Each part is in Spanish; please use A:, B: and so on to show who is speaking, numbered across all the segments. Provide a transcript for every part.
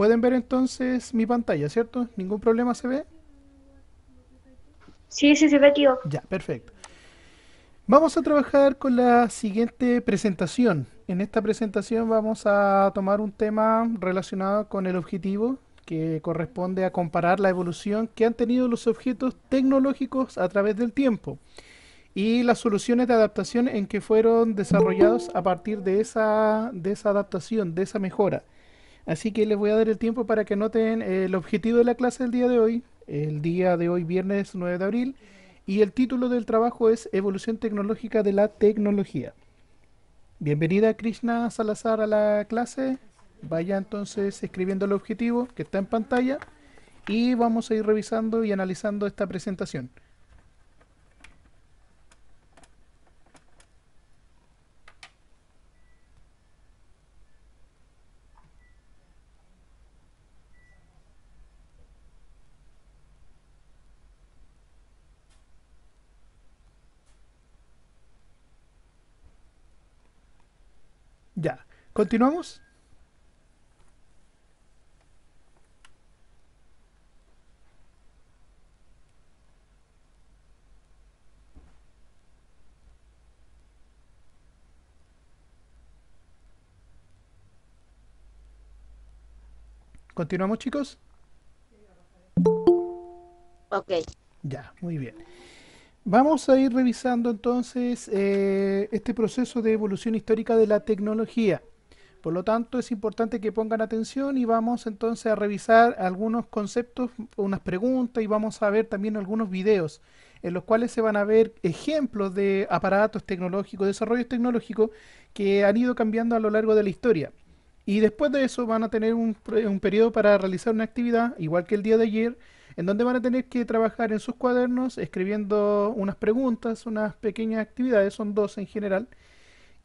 A: Pueden ver entonces mi pantalla, ¿cierto? ¿Ningún problema se ve?
B: Sí, sí, se ve, tío.
A: Ya, perfecto. Vamos a trabajar con la siguiente presentación. En esta presentación vamos a tomar un tema relacionado con el objetivo que corresponde a comparar la evolución que han tenido los objetos tecnológicos a través del tiempo y las soluciones de adaptación en que fueron desarrollados a partir de esa, de esa adaptación, de esa mejora. Así que les voy a dar el tiempo para que noten el objetivo de la clase del día de hoy, el día de hoy viernes 9 de abril, y el título del trabajo es Evolución tecnológica de la tecnología. Bienvenida Krishna Salazar a la clase. Vaya entonces escribiendo el objetivo que está en pantalla y vamos a ir revisando y analizando esta presentación. Ya, ¿continuamos? ¿Continuamos, chicos?
B: Ok.
A: Ya, muy bien. Vamos a ir revisando entonces eh, este proceso de evolución histórica de la tecnología. Por lo tanto, es importante que pongan atención y vamos entonces a revisar algunos conceptos, unas preguntas y vamos a ver también algunos videos en los cuales se van a ver ejemplos de aparatos tecnológicos, desarrollos tecnológicos que han ido cambiando a lo largo de la historia. Y después de eso van a tener un, un periodo para realizar una actividad, igual que el día de ayer, en donde van a tener que trabajar en sus cuadernos escribiendo unas preguntas, unas pequeñas actividades, son dos en general,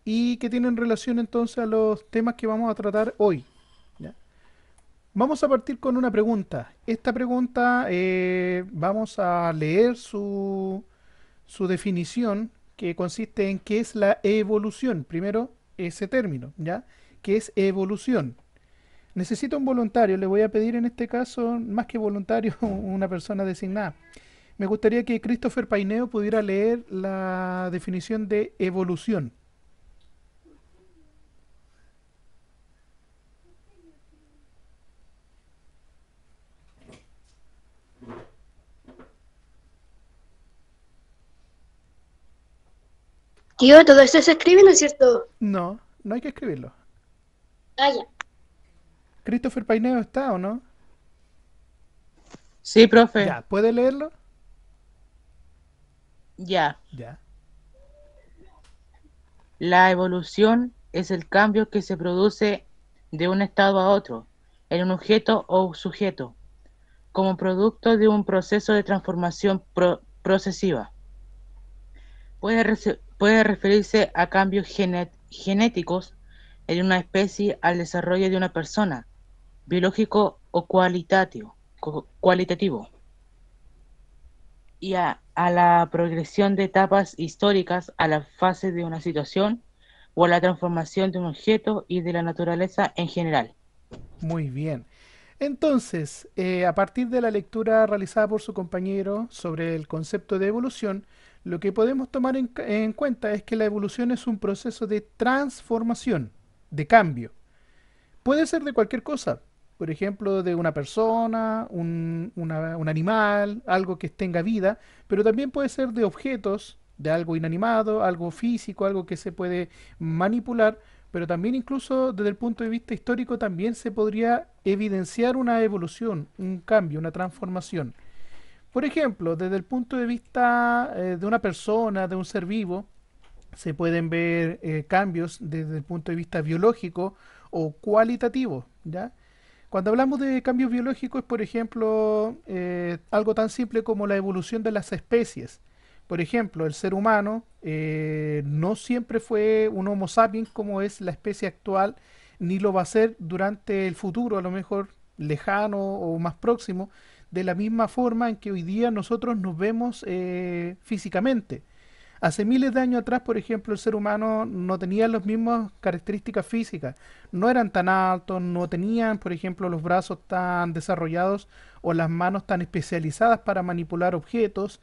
A: y que tienen relación entonces a los temas que vamos a tratar hoy. Vamos a partir con una pregunta. Esta pregunta eh, vamos a leer su, su definición, que consiste en qué es la evolución. Primero, ese término, ¿ya? ¿Qué es evolución? Necesito un voluntario, le voy a pedir en este caso, más que voluntario, una persona designada. Me gustaría que Christopher Paineo pudiera leer la definición de evolución.
B: Tío, todo esto se escribe, ¿no es cierto?
A: No, no hay que escribirlo.
B: Ah, ya.
A: Christopher Paineo está o no?
C: Sí, profe.
A: Ya, ¿puede leerlo?
C: Ya.
A: Ya.
C: La evolución es el cambio que se produce de un estado a otro, en un objeto o sujeto, como producto de un proceso de transformación pro- procesiva. Puede, rece- puede referirse a cambios genéticos en una especie al desarrollo de una persona, biológico o cualitativo, cu- cualitativo y a, a la progresión de etapas históricas a la fase de una situación o a la transformación de un objeto y de la naturaleza en general.
A: Muy bien. Entonces, eh, a partir de la lectura realizada por su compañero sobre el concepto de evolución, lo que podemos tomar en, en cuenta es que la evolución es un proceso de transformación, de cambio. Puede ser de cualquier cosa, por ejemplo, de una persona, un, un animal, algo que tenga vida, pero también puede ser de objetos, de algo inanimado, algo físico, algo que se puede manipular, pero también incluso desde el punto de vista histórico también se podría evidenciar una evolución, un cambio, una transformación. Por ejemplo, desde el punto de vista eh, de una persona, de un ser vivo, se pueden ver eh, cambios desde el punto de vista biológico o cualitativo, ¿ya? Cuando hablamos de cambios biológicos, por ejemplo, eh, algo tan simple como la evolución de las especies. Por ejemplo, el ser humano no siempre fue un Homo sapiens como es la especie actual, ni lo va a ser durante el futuro, a lo mejor lejano o más próximo, de la misma forma en que hoy día nosotros nos vemos eh, físicamente. Hace miles de años atrás, por ejemplo, el ser humano no tenía las mismas características físicas. No eran tan altos, no tenían, por ejemplo, los brazos tan desarrollados o las manos tan especializadas para manipular objetos.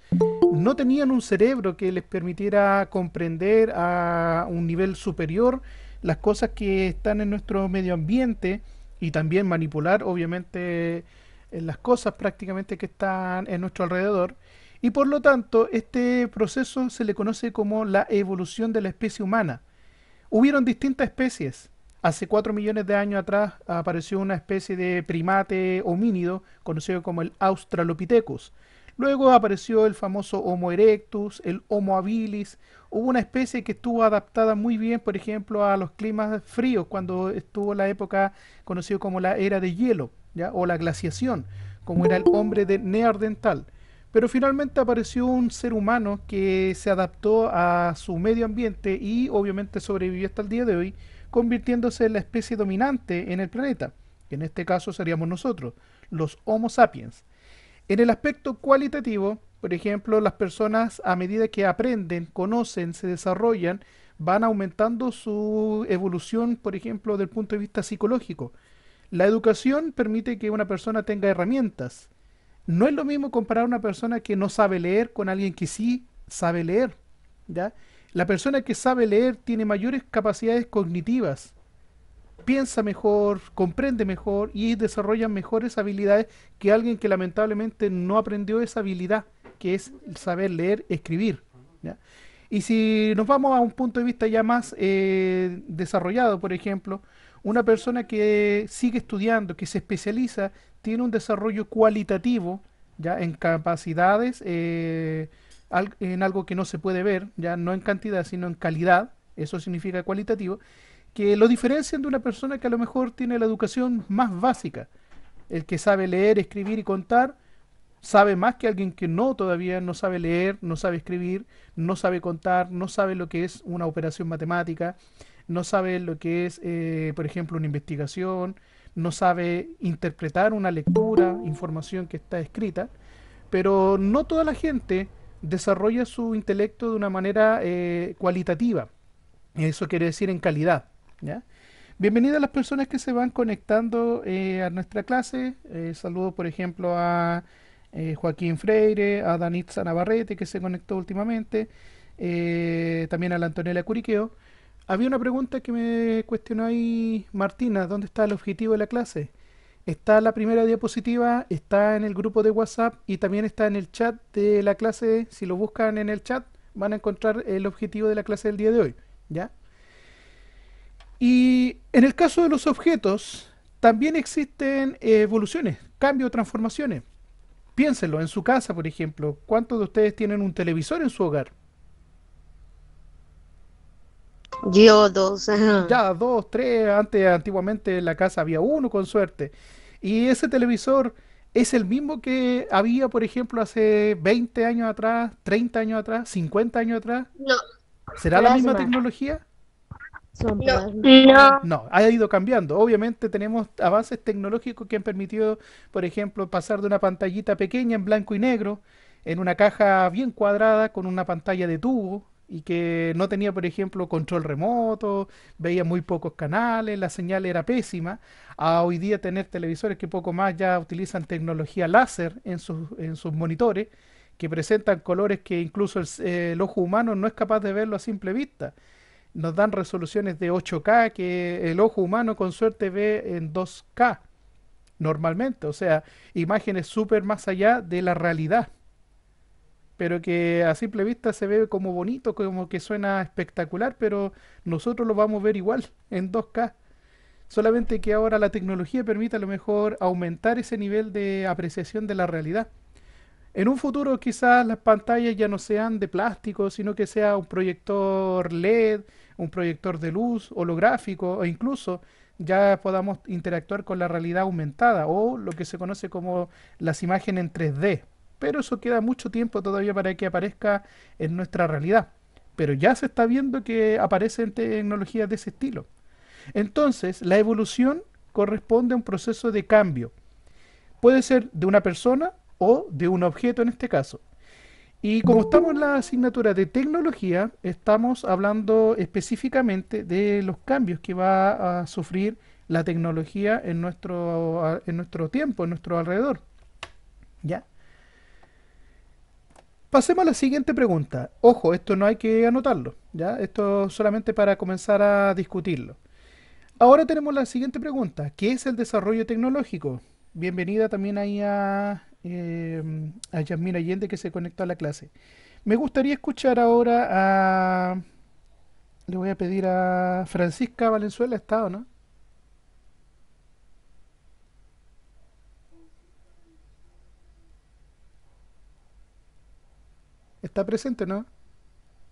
A: No tenían un cerebro que les permitiera comprender a un nivel superior las cosas que están en nuestro medio ambiente y también manipular, obviamente, las cosas prácticamente que están en nuestro alrededor. Y por lo tanto, este proceso se le conoce como la evolución de la especie humana. Hubieron distintas especies. Hace 4 millones de años atrás apareció una especie de primate homínido conocido como el Australopithecus. Luego apareció el famoso Homo erectus, el Homo habilis. Hubo una especie que estuvo adaptada muy bien, por ejemplo, a los climas fríos, cuando estuvo la época conocida como la era de hielo, o la glaciación, como era el hombre de Neandertal. Pero finalmente apareció un ser humano que se adaptó a su medio ambiente y obviamente sobrevivió hasta el día de hoy, convirtiéndose en la especie dominante en el planeta, que en este caso seríamos nosotros, los Homo sapiens. En el aspecto cualitativo, por ejemplo, las personas a medida que aprenden, conocen, se desarrollan, van aumentando su evolución, por ejemplo, del punto de vista psicológico. La educación permite que una persona tenga herramientas, no es lo mismo comparar a una persona que no sabe leer con alguien que sí sabe leer. ¿ya? La persona que sabe leer tiene mayores capacidades cognitivas, piensa mejor, comprende mejor y desarrolla mejores habilidades que alguien que lamentablemente no aprendió esa habilidad, que es saber leer, escribir. Y si nos vamos a un punto de vista ya más eh, desarrollado, por ejemplo, una persona que sigue estudiando, que se especializa, tiene un desarrollo cualitativo, ya en capacidades, eh, en algo que no se puede ver, ya no en cantidad, sino en calidad, eso significa cualitativo, que lo diferencian de una persona que a lo mejor tiene la educación más básica. El que sabe leer, escribir y contar, sabe más que alguien que no todavía no sabe leer, no sabe escribir, no sabe contar, no sabe lo que es una operación matemática, no sabe lo que es, eh, por ejemplo, una investigación, no sabe interpretar una lectura, información que está escrita, pero no toda la gente desarrolla su intelecto de una manera eh, cualitativa. Eso quiere decir en calidad. ¿ya? Bienvenidas las personas que se van conectando eh, a nuestra clase. Saludo, por ejemplo, a Joaquín Freire, a Danitza Navarrete, que se conectó últimamente, también a la Antonella Curiqueo. Había una pregunta que me cuestionó ahí Martina, ¿dónde está el objetivo de la clase? Está la primera diapositiva, está en el grupo de WhatsApp y también está en el chat de la clase. Si lo buscan en el chat, van a encontrar el objetivo de la clase del día de hoy, ¿ya? Y en el caso de los objetos, también existen evoluciones, cambios, transformaciones. Piénsenlo, en su casa, por ejemplo, ¿cuántos de ustedes tienen un televisor en su hogar?
B: Yo dos.
A: Ya, dos, tres. Antes, antiguamente en la casa había uno con suerte. Y ese televisor es el mismo que había, por ejemplo, hace 20 años atrás, 30 años atrás, 50 años atrás.
B: No.
A: ¿Será la misma tecnología?
B: No. no.
A: No, ha ido cambiando. Obviamente tenemos avances tecnológicos que han permitido, por ejemplo, pasar de una pantallita pequeña en blanco y negro en una caja bien cuadrada con una pantalla de tubo y que no tenía, por ejemplo, control remoto, veía muy pocos canales, la señal era pésima, a hoy día tener televisores que poco más ya utilizan tecnología láser en sus, en sus monitores, que presentan colores que incluso el, ojo humano no es capaz de verlo a simple vista. Nos dan resoluciones de 8K que el ojo humano con suerte ve en 2K normalmente, o sea, imágenes súper más allá de la realidad pero que a simple vista se ve como bonito, como que suena espectacular, pero nosotros lo vamos a ver igual en 2K. Solamente que ahora la tecnología permite a lo mejor aumentar ese nivel de apreciación de la realidad. En un futuro quizás las pantallas ya no sean de plástico, sino que sea un proyector LED, un proyector de luz holográfico o incluso ya podamos interactuar con la realidad aumentada o lo que se conoce como las imágenes en 3D pero eso queda mucho tiempo todavía para que aparezca en nuestra realidad. Pero ya se está viendo que aparecen tecnologías de ese estilo. Entonces, la evolución corresponde a un proceso de cambio. Puede ser de una persona o de un objeto en este caso. Y como estamos en la asignatura de tecnología, estamos hablando específicamente de los cambios que va a sufrir la tecnología en nuestro, en nuestro tiempo, en nuestro alrededor. ¿Ya? Pasemos a la siguiente pregunta. Ojo, esto no hay que anotarlo, ¿ya? Esto solamente para comenzar a discutirlo. Ahora tenemos la siguiente pregunta. ¿Qué es el desarrollo tecnológico? Bienvenida también ahí a, eh, a Yasmina Allende que se conectó a la clase. Me gustaría escuchar ahora a... Le voy a pedir a Francisca Valenzuela, ¿está o no? ¿Está presente, no?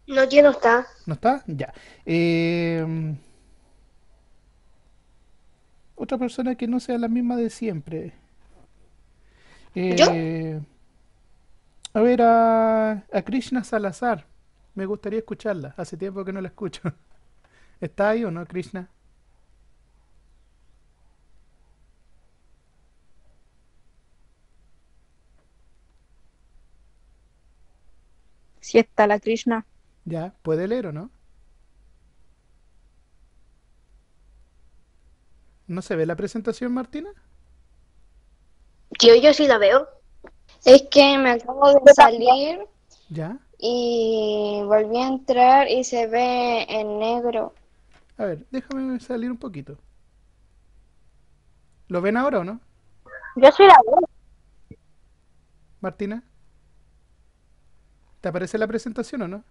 B: No, ya no está.
A: ¿No está? Ya. Eh, otra persona que no sea la misma de siempre. Eh, a ver, a, a Krishna Salazar. Me gustaría escucharla. Hace tiempo que no la escucho. ¿Está ahí o no, Krishna?
D: Sí está la Krishna.
A: Ya, ¿puede leer o no? ¿No se ve la presentación, Martina?
B: Yo, yo sí la veo.
D: Es que me acabo de salir
A: ¿Ya?
D: y volví a entrar y se ve en negro.
A: A ver, déjame salir un poquito. ¿Lo ven ahora o no,
D: Yo sí la veo.
A: Martina? ¿Te aparece la presentación o no?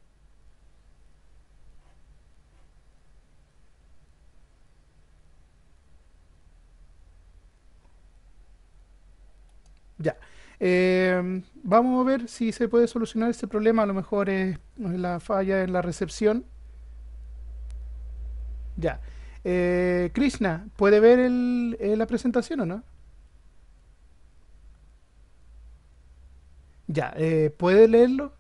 A: Ya. Eh, vamos a ver si se puede solucionar este problema. A lo mejor es la falla en la recepción. Ya. Eh, Krishna, ¿puede ver eh, la presentación o no? Ya. eh, ¿puede leerlo?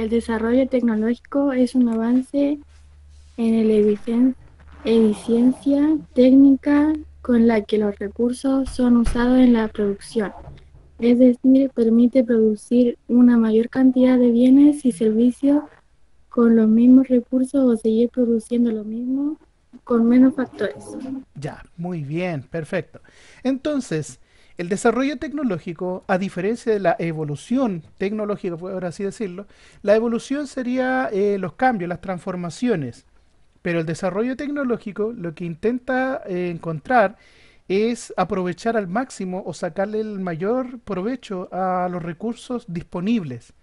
E: El desarrollo tecnológico es un avance en la eficien- eficiencia técnica con la que los recursos son usados en la producción. Es decir, permite producir una mayor cantidad de bienes y servicios con los mismos recursos o seguir produciendo lo mismo con menos factores.
A: Ya, muy bien, perfecto. Entonces, el desarrollo tecnológico, a diferencia de la evolución tecnológica, por así decirlo, la evolución sería eh, los cambios, las transformaciones. Pero el desarrollo tecnológico lo que intenta eh, encontrar es aprovechar al máximo o sacarle el mayor provecho a los recursos disponibles.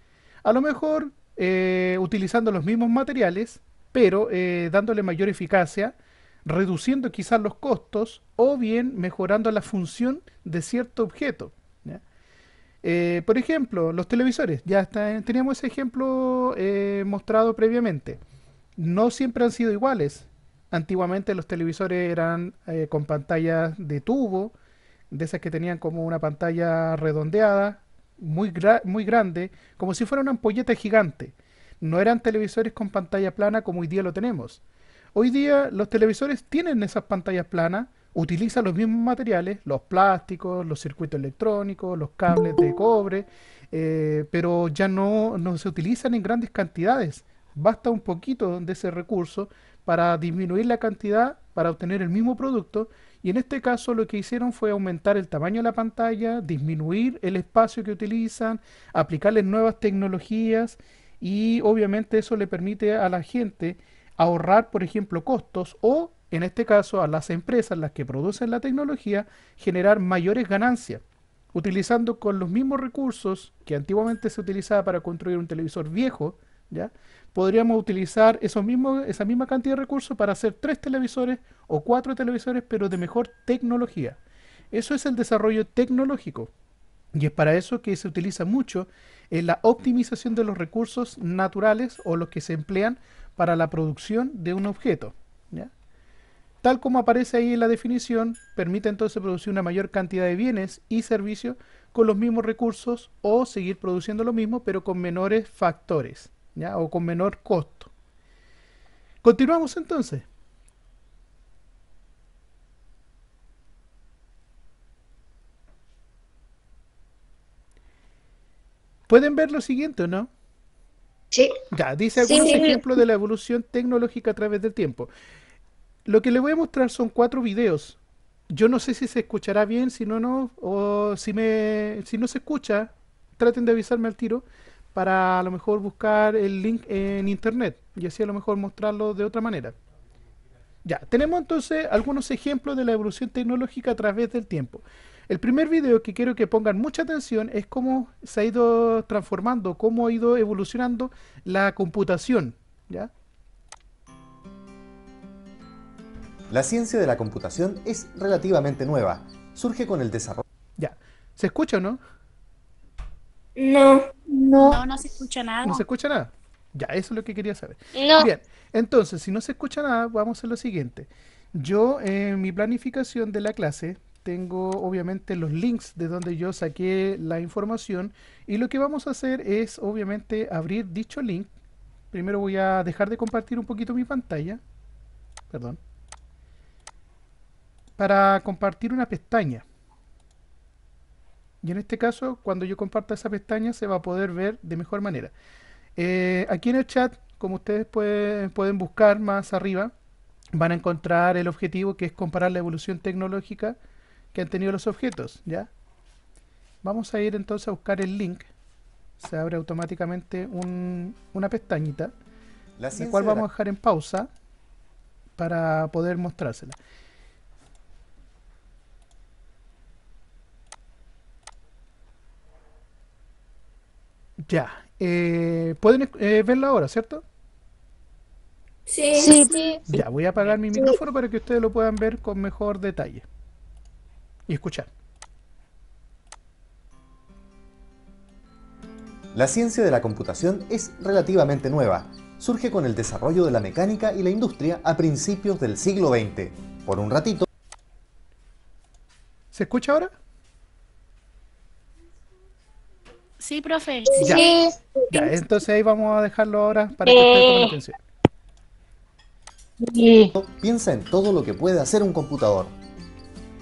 A: A lo mejor eh, utilizando los mismos materiales, pero dándole mayor eficacia, reduciendo quizás los costos o bien mejorando la función de cierto objeto. Eh, por ejemplo, los televisores, ya está- teníamos ese ejemplo eh, mostrado previamente. No siempre han sido iguales. Antiguamente los televisores eran eh, con pantallas de tubo, de esas que tenían como una pantalla redondeada, muy, muy grande, como si fuera una ampolleta gigante. No eran televisores con pantalla plana como hoy día lo tenemos. Hoy día los televisores tienen esas pantallas planas, utilizan los mismos materiales, los plásticos, los circuitos electrónicos, los cables de cobre, eh, pero ya no, no se utilizan en grandes cantidades. Basta un poquito de ese recurso para disminuir la cantidad para obtener el mismo producto y en este caso lo que hicieron fue aumentar el tamaño de la pantalla, disminuir el espacio que utilizan, aplicarles nuevas tecnologías y obviamente eso le permite a la gente ahorrar, por ejemplo, costos o, en este caso, a las empresas, las que producen la tecnología, generar mayores ganancias, utilizando con los mismos recursos que antiguamente se utilizaba para construir un televisor viejo, ¿ya? Podríamos utilizar esos mismos, esa misma cantidad de recursos para hacer tres televisores o cuatro televisores, pero de mejor tecnología. Eso es el desarrollo tecnológico. Y es para eso que se utiliza mucho en la optimización de los recursos naturales o los que se emplean para la producción de un objeto. ¿ya? tal como aparece ahí en la definición, permite entonces producir una mayor cantidad de bienes y servicios con los mismos recursos o seguir produciendo lo mismo pero con menores factores ¿ya? o con menor costo. Continuamos entonces. ¿Pueden ver lo siguiente o no?
B: Sí.
A: Ya, dice algunos
B: Sí.
A: ejemplos de la evolución tecnológica a través del tiempo. Lo que les voy a mostrar son cuatro videos. Yo no sé si se escuchará bien, si no, no, o si me, si no se escucha, traten de avisarme al tiro para a lo mejor buscar el link en internet y así a lo mejor mostrarlo de otra manera. Ya, tenemos entonces algunos ejemplos de la evolución tecnológica a través del tiempo. El primer video que quiero que pongan mucha atención es cómo se ha ido transformando, cómo ha ido evolucionando la computación, ¿ya?
F: La ciencia de la computación es relativamente nueva. Surge con el desarrollo
A: Ya. ¿Se escucha o no?
B: No.
G: No, no se escucha nada.
A: ¿No se escucha nada? Ya, eso es lo que quería saber.
B: No.
A: Bien, entonces, si no se escucha nada, vamos a hacer lo siguiente. Yo en mi planificación de la clase tengo obviamente los links de donde yo saqué la información y lo que vamos a hacer es obviamente abrir dicho link. Primero voy a dejar de compartir un poquito mi pantalla. Perdón. Para compartir una pestaña. Y en este caso, cuando yo comparta esa pestaña, se va a poder ver de mejor manera. Eh, aquí en el chat, como ustedes pueden, pueden buscar más arriba, van a encontrar el objetivo que es comparar la evolución tecnológica que han tenido los objetos, ¿ya? Vamos a ir entonces a buscar el link. Se abre automáticamente un- una pestañita,
F: la
A: cual vamos a dejar en pausa para poder mostrársela. Ya, eh, pueden eh, verla ahora, ¿cierto?
B: Sí.
D: Sí.
A: Ya, voy a apagar mi micrófono para que ustedes lo puedan ver con mejor detalle y escuchar.
F: La ciencia de la computación es relativamente nueva. Surge con el desarrollo de la mecánica y la industria a principios del siglo XX. Por un ratito,
A: ¿Se escucha ahora?
G: Sí, profe.
A: Ya.
B: Sí.
A: Ya, entonces ahí vamos a dejarlo ahora para que ustedes pongan atención.
C: Y
F: piensa en todo lo que puede hacer un computador.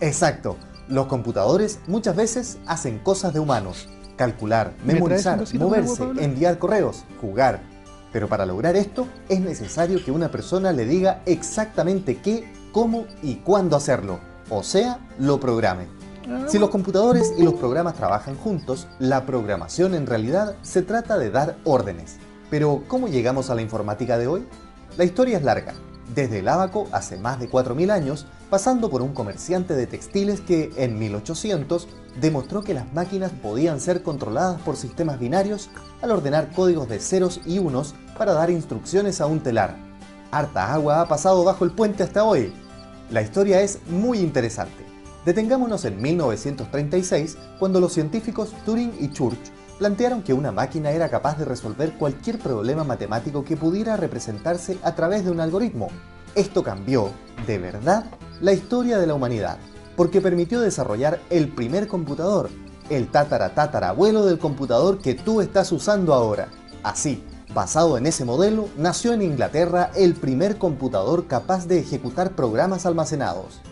F: Exacto, los computadores muchas veces hacen cosas de humanos. Calcular,
A: ¿Me traes
F: memorizar,
A: agua,
F: moverse, enviar correos, jugar. Pero para lograr esto es necesario que una persona le diga exactamente qué, cómo y cuándo hacerlo. O sea, lo programe.
A: Ah,
F: Si los computadores y los programas trabajan juntos, la programación en realidad se trata de dar órdenes. Pero, ¿cómo llegamos a la informática de hoy? La historia es larga, desde el ábaco hace más de 4.000 años, pasando por un comerciante de textiles que, en 1800, demostró que las máquinas podían ser controladas por sistemas binarios al ordenar códigos de ceros y unos para dar instrucciones a un telar. Harta agua ha pasado bajo el puente hasta hoy. La historia es muy interesante. Detengámonos en 1936, cuando los científicos Turing y Church plantearon que una máquina era capaz de resolver cualquier problema matemático que pudiera representarse a través de un algoritmo. Esto cambió, de verdad, la historia de la humanidad, porque permitió desarrollar el primer computador, el tataratatarabuelo del computador que tú estás usando ahora. Así, basado en ese modelo, nació en Inglaterra el primer computador capaz de ejecutar programas almacenados.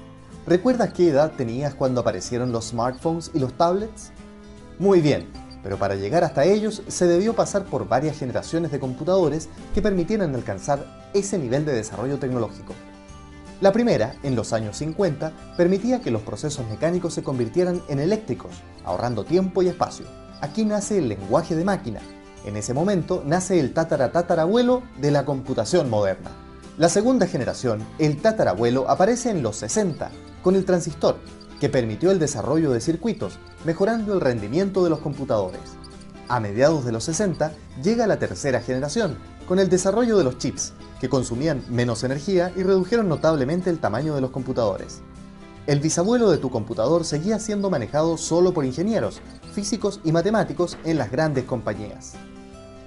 F: ¿Recuerdas qué edad tenías cuando aparecieron los smartphones y los tablets? Muy bien, pero para llegar hasta ellos se debió pasar por varias generaciones de computadores que permitieran alcanzar ese nivel de desarrollo tecnológico. La primera, en los años 50, permitía que los procesos mecánicos se convirtieran en eléctricos, ahorrando tiempo y espacio. Aquí nace el lenguaje de máquina. En ese momento nace el tataratatarabuelo de la computación moderna. La segunda generación, el tatarabuelo, aparece en los 60, con el transistor, que permitió el desarrollo de circuitos, mejorando el rendimiento de los computadores. A mediados de los 60 llega la tercera generación, con el desarrollo de los chips, que consumían menos energía y redujeron notablemente el tamaño de los computadores. El bisabuelo de tu computador seguía siendo manejado solo por ingenieros, físicos y matemáticos en las grandes compañías.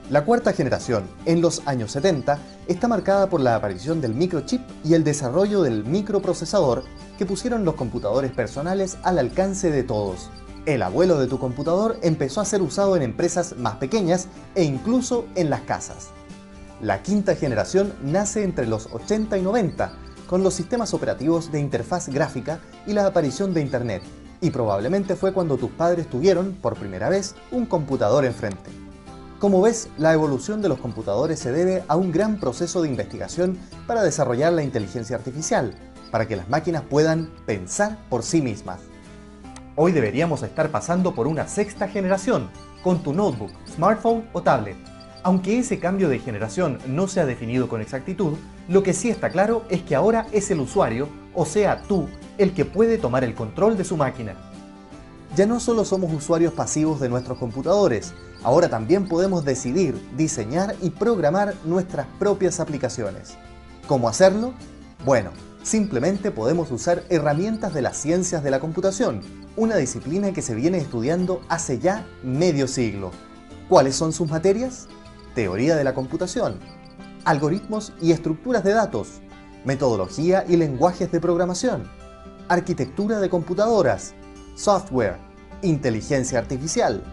F: La cuarta generación, en los años 70, está marcada por la aparición del microchip y el desarrollo del microprocesador que pusieron los computadores personales al alcance de todos. El abuelo de tu computador empezó a ser usado en empresas más pequeñas e incluso en las casas. La quinta generación nace entre los 80 y 90, con los sistemas operativos de interfaz gráfica y la aparición de Internet, y probablemente fue cuando tus padres tuvieron, por primera vez, un computador enfrente. Como ves, la evolución de los computadores se debe a un gran proceso de investigación para desarrollar la inteligencia artificial, para que las máquinas puedan pensar por sí mismas. Hoy deberíamos estar pasando por una sexta generación, con tu notebook, smartphone o tablet. Aunque ese cambio de generación no se ha definido con exactitud, lo que sí está claro es que ahora es el usuario, o sea tú, el que puede tomar el control de su máquina. Ya no solo somos usuarios pasivos de nuestros computadores, ahora también podemos decidir, diseñar y programar nuestras propias aplicaciones. ¿Cómo hacerlo? Bueno, simplemente podemos usar herramientas de las ciencias de la computación, una disciplina que se viene estudiando hace ya medio siglo. ¿Cuáles son sus materias? Teoría de la computación, algoritmos y estructuras de datos, metodología y lenguajes de programación, arquitectura de computadoras, software, inteligencia artificial,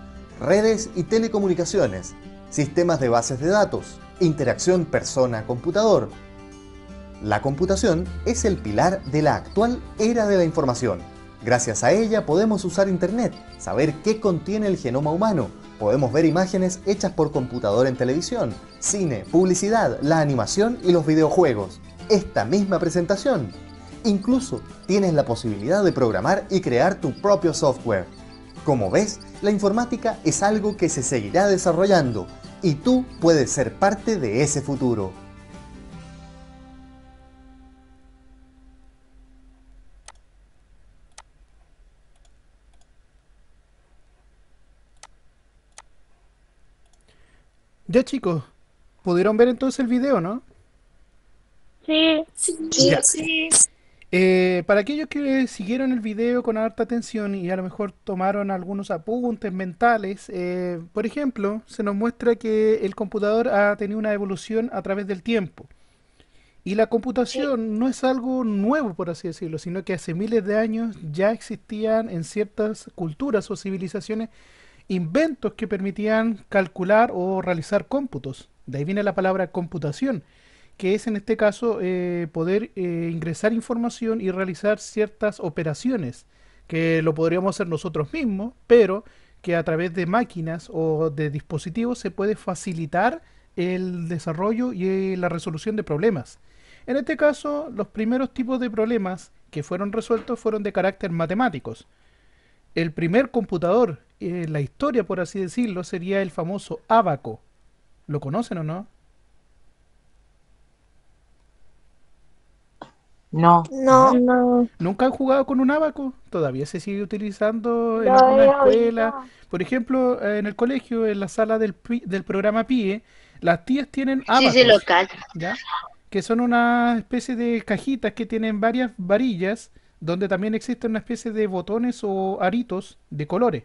F: redes y telecomunicaciones, sistemas de bases de datos, interacción persona-computador. La computación es el pilar de la actual era de la información. Gracias a ella podemos usar Internet, saber qué contiene el genoma humano, podemos ver imágenes hechas por computador en televisión, cine, publicidad, la animación y los videojuegos. Esta misma presentación. Incluso tienes la posibilidad de programar y crear tu propio software. Como ves, la informática es algo que se seguirá desarrollando y tú puedes ser parte de ese futuro.
A: Ya chicos, pudieron ver entonces el video, ¿no?
E: Sí.
B: Sí,
A: Ya.
B: sí.
A: Eh, para aquellos que siguieron el video con harta atención y a lo mejor tomaron algunos apuntes mentales, eh, por ejemplo, se nos muestra que el computador ha tenido una evolución a través del tiempo. Y la computación no es algo nuevo, por así decirlo, sino que hace miles de años ya existían en ciertas culturas o civilizaciones inventos que permitían calcular o realizar cómputos. De ahí viene la palabra computación, que es en este caso eh, poder eh, ingresar información y realizar ciertas operaciones, que lo podríamos hacer nosotros mismos, pero que a través de máquinas o de dispositivos se puede facilitar el desarrollo y eh, la resolución de problemas. En este caso, los primeros tipos de problemas que fueron resueltos fueron de carácter matemáticos. El primer computador en la historia, por así decirlo, sería el famoso ábaco. ¿Lo conocen o no?
C: No,
B: No,
E: No.
A: ¿Nunca han jugado con un ábaco? Todavía se sigue utilizando en
E: Lo
A: alguna escuela. Por ejemplo, eh, en el colegio, en la sala del, pi- del programa PIE, las tías tienen
H: Sí, sí, lo.
A: ¿ya? Que son una especie de cajitas que tienen varias varillas, donde también existe una especie de botones o aritos de colores,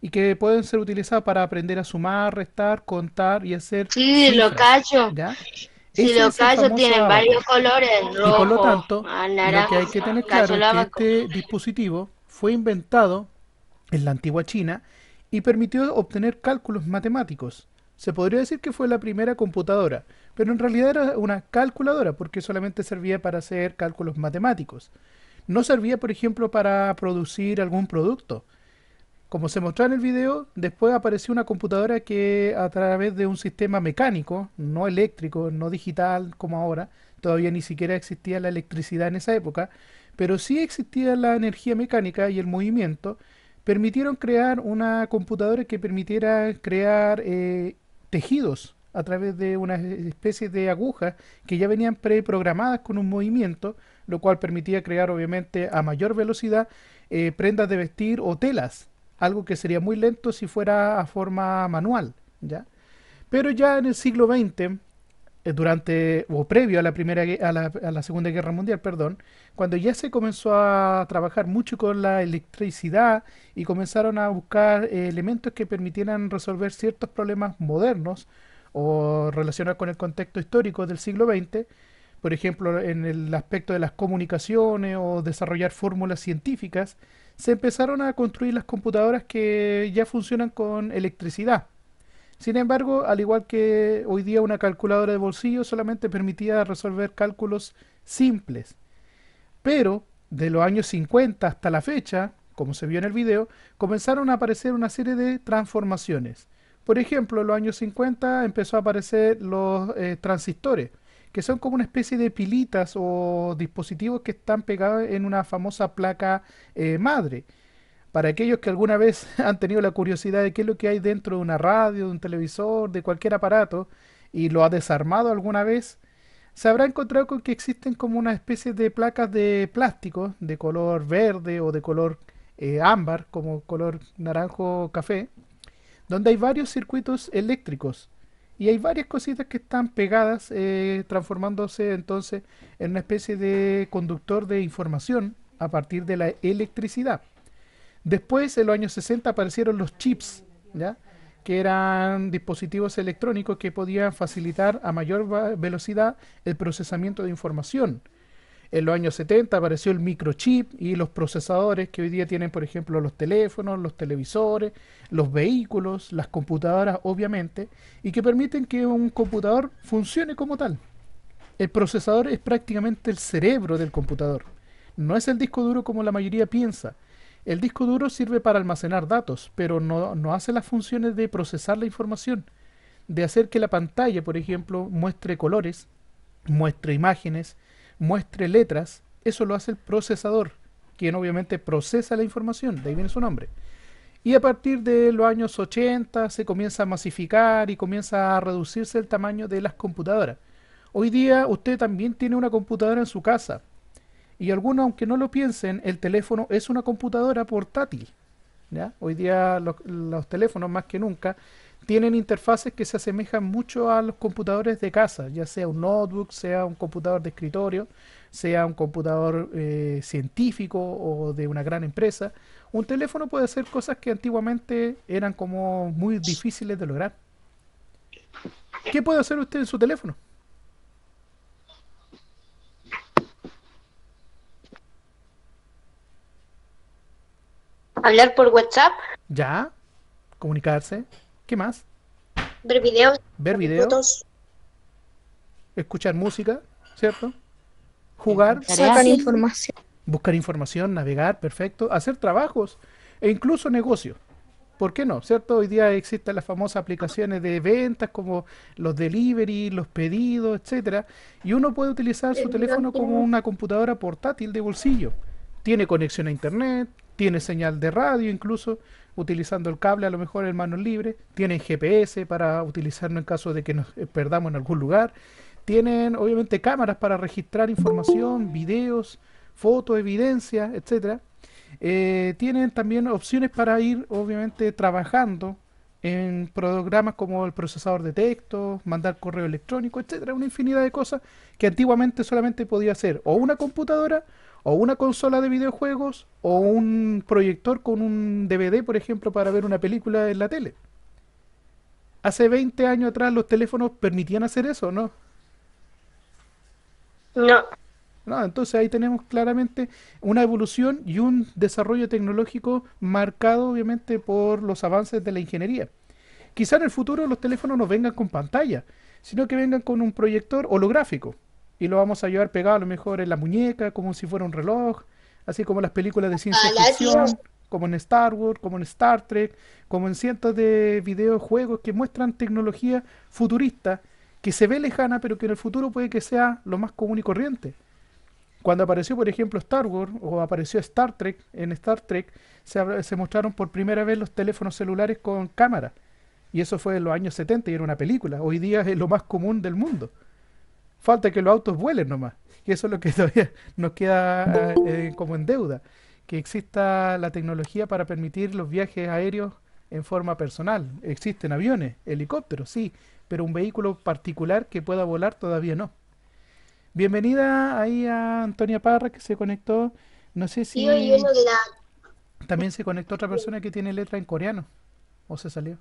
A: y que pueden ser utilizados para aprender a sumar, restar, contar y hacer
H: Sí, lo
A: cifras,
H: cacho.
A: ¿ya? Ese
H: lo cacho, tienen varios colores,
A: Y por lo
H: rojo,
A: tanto, lo que hay que tener claro es que este dispositivo fue inventado en la antigua China y permitió obtener cálculos matemáticos. Se podría decir que fue la primera computadora, pero en realidad era una calculadora porque solamente servía para hacer cálculos matemáticos. No servía, por ejemplo, para producir algún producto. Como se mostró en el video, después apareció una computadora que a través de un sistema mecánico, no eléctrico, no digital como ahora, todavía ni siquiera existía la electricidad en esa época, pero sí existía la energía mecánica y el movimiento, permitieron crear una computadora que permitiera crear eh, tejidos a través de una especie de agujas que ya venían preprogramadas con un movimiento, lo cual permitía crear obviamente a mayor velocidad eh, prendas de vestir o telas, algo que sería muy lento si fuera a forma manual, ¿ya? Pero ya en el siglo XX, eh, durante o previo a la primera a la, Segunda Guerra Mundial, perdón, cuando ya se comenzó a trabajar mucho con la electricidad y comenzaron a buscar eh, elementos que permitieran resolver ciertos problemas modernos, o relacionadas con el contexto histórico del siglo XX, por ejemplo, en el aspecto de las comunicaciones o desarrollar fórmulas científicas, se empezaron a construir las computadoras que ya funcionan con electricidad. Sin embargo, al igual que hoy día una calculadora de bolsillo solamente permitía resolver cálculos simples. Pero de los años 50 hasta la fecha, como se vio en el video, comenzaron a aparecer una serie de transformaciones. Por ejemplo, en los años 50 empezó a aparecer los eh, transistores, que son como una especie de pilitas o dispositivos que están pegados en una famosa placa eh, madre. Para aquellos que alguna vez han tenido la curiosidad de qué es lo que hay dentro de una radio, de un televisor, de cualquier aparato, y lo ha desarmado alguna vez, se habrá encontrado con que existen como una especie de placas de plástico de color verde o de color eh, ámbar, como color naranjo café, donde hay varios circuitos eléctricos y hay varias cositas que están pegadas, eh, transformándose entonces en una especie de conductor de información a partir de la electricidad. Después, en los años 60, aparecieron los chips, ¿ya? que eran dispositivos electrónicos que podían facilitar a mayor velocidad el procesamiento de información. En los años 70 apareció el microchip y los procesadores que hoy día tienen, por ejemplo, los teléfonos, los televisores, los vehículos, las computadoras, obviamente, y que permiten que un computador funcione como tal. El procesador es prácticamente el cerebro del computador. No es el disco duro como la mayoría piensa. El disco duro sirve para almacenar datos, pero no, no hace las funciones de procesar la información, de hacer que la pantalla, por ejemplo, muestre colores, muestre imágenes, muestre letras. Eso lo hace el procesador, quien obviamente procesa la información, de ahí viene su nombre. Y a partir de los años 80 se comienza a masificar y comienza a reducirse el tamaño de las computadoras. Hoy día usted también tiene una computadora en su casa, y algunos, aunque no lo piensen, el teléfono es una computadora portátil. ¿ya? Hoy día los, los teléfonos, más que nunca, tienen interfaces que se asemejan mucho a los computadores de casa, ya sea un notebook, sea un computador de escritorio, sea un computador eh, científico o de una gran empresa. Un teléfono puede hacer cosas que antiguamente eran como muy difíciles de lograr. ¿Qué puede hacer usted en su teléfono?
B: Hablar por WhatsApp,
A: Ya, comunicarse. ¿Qué más?
B: ver videos,
A: Ver videos,
B: fotos,
A: escuchar música, ¿cierto? Jugar,
B: sacar información.
A: buscar información, navegar, perfecto, hacer trabajos e incluso negocios. ¿Por qué no? ¿Cierto? Hoy día existen las famosas aplicaciones de ventas como los delivery, los pedidos, etcétera, y uno puede utilizar su teléfono como una computadora portátil de bolsillo. Tiene conexión a internet, tiene señal de radio incluso, utilizando el cable a lo mejor en manos libres, tienen GPS para utilizarlo en caso de que nos perdamos en algún lugar, tienen obviamente cámaras para registrar información, videos, fotos, evidencia, etcétera. Eh, tienen también opciones para ir obviamente trabajando en programas como el procesador de texto, mandar correo electrónico, etcétera, una infinidad de cosas que antiguamente solamente podía hacer o una computadora o una consola de videojuegos o un proyector con un DVD, por ejemplo, para ver una película en la tele. Hace 20 años atrás los teléfonos permitían hacer eso, ¿no?
B: No,
A: No, entonces ahí tenemos claramente una evolución y un desarrollo tecnológico marcado obviamente por los avances de la ingeniería. Quizá en el futuro los teléfonos no vengan con pantalla, sino que vengan con un proyector holográfico y lo vamos a llevar pegado a lo mejor en la muñeca, como si fuera un reloj, así como las películas de ciencia
B: Ojalá,
A: ficción, como en Star Wars, como en Star Trek, como en cientos de videojuegos que muestran tecnología futurista que se ve lejana, pero que en el futuro puede que sea lo más común y corriente. Cuando apareció, por ejemplo, Star Wars o apareció Star Trek, en Star Trek se, se mostraron por primera vez los teléfonos celulares con cámara. Y eso fue en los años 70 y era una película. Hoy día es lo más común del mundo. Falta que los autos vuelen nomás. Y eso es lo que todavía nos queda eh, como en deuda. Que exista la tecnología para permitir los viajes aéreos en forma personal. Existen aviones, helicópteros, sí, pero un vehículo particular que pueda volar todavía no. Bienvenida ahí a Antonia Parra que se conectó. No sé si también se conectó otra persona que tiene letra en coreano. ¿O se salió?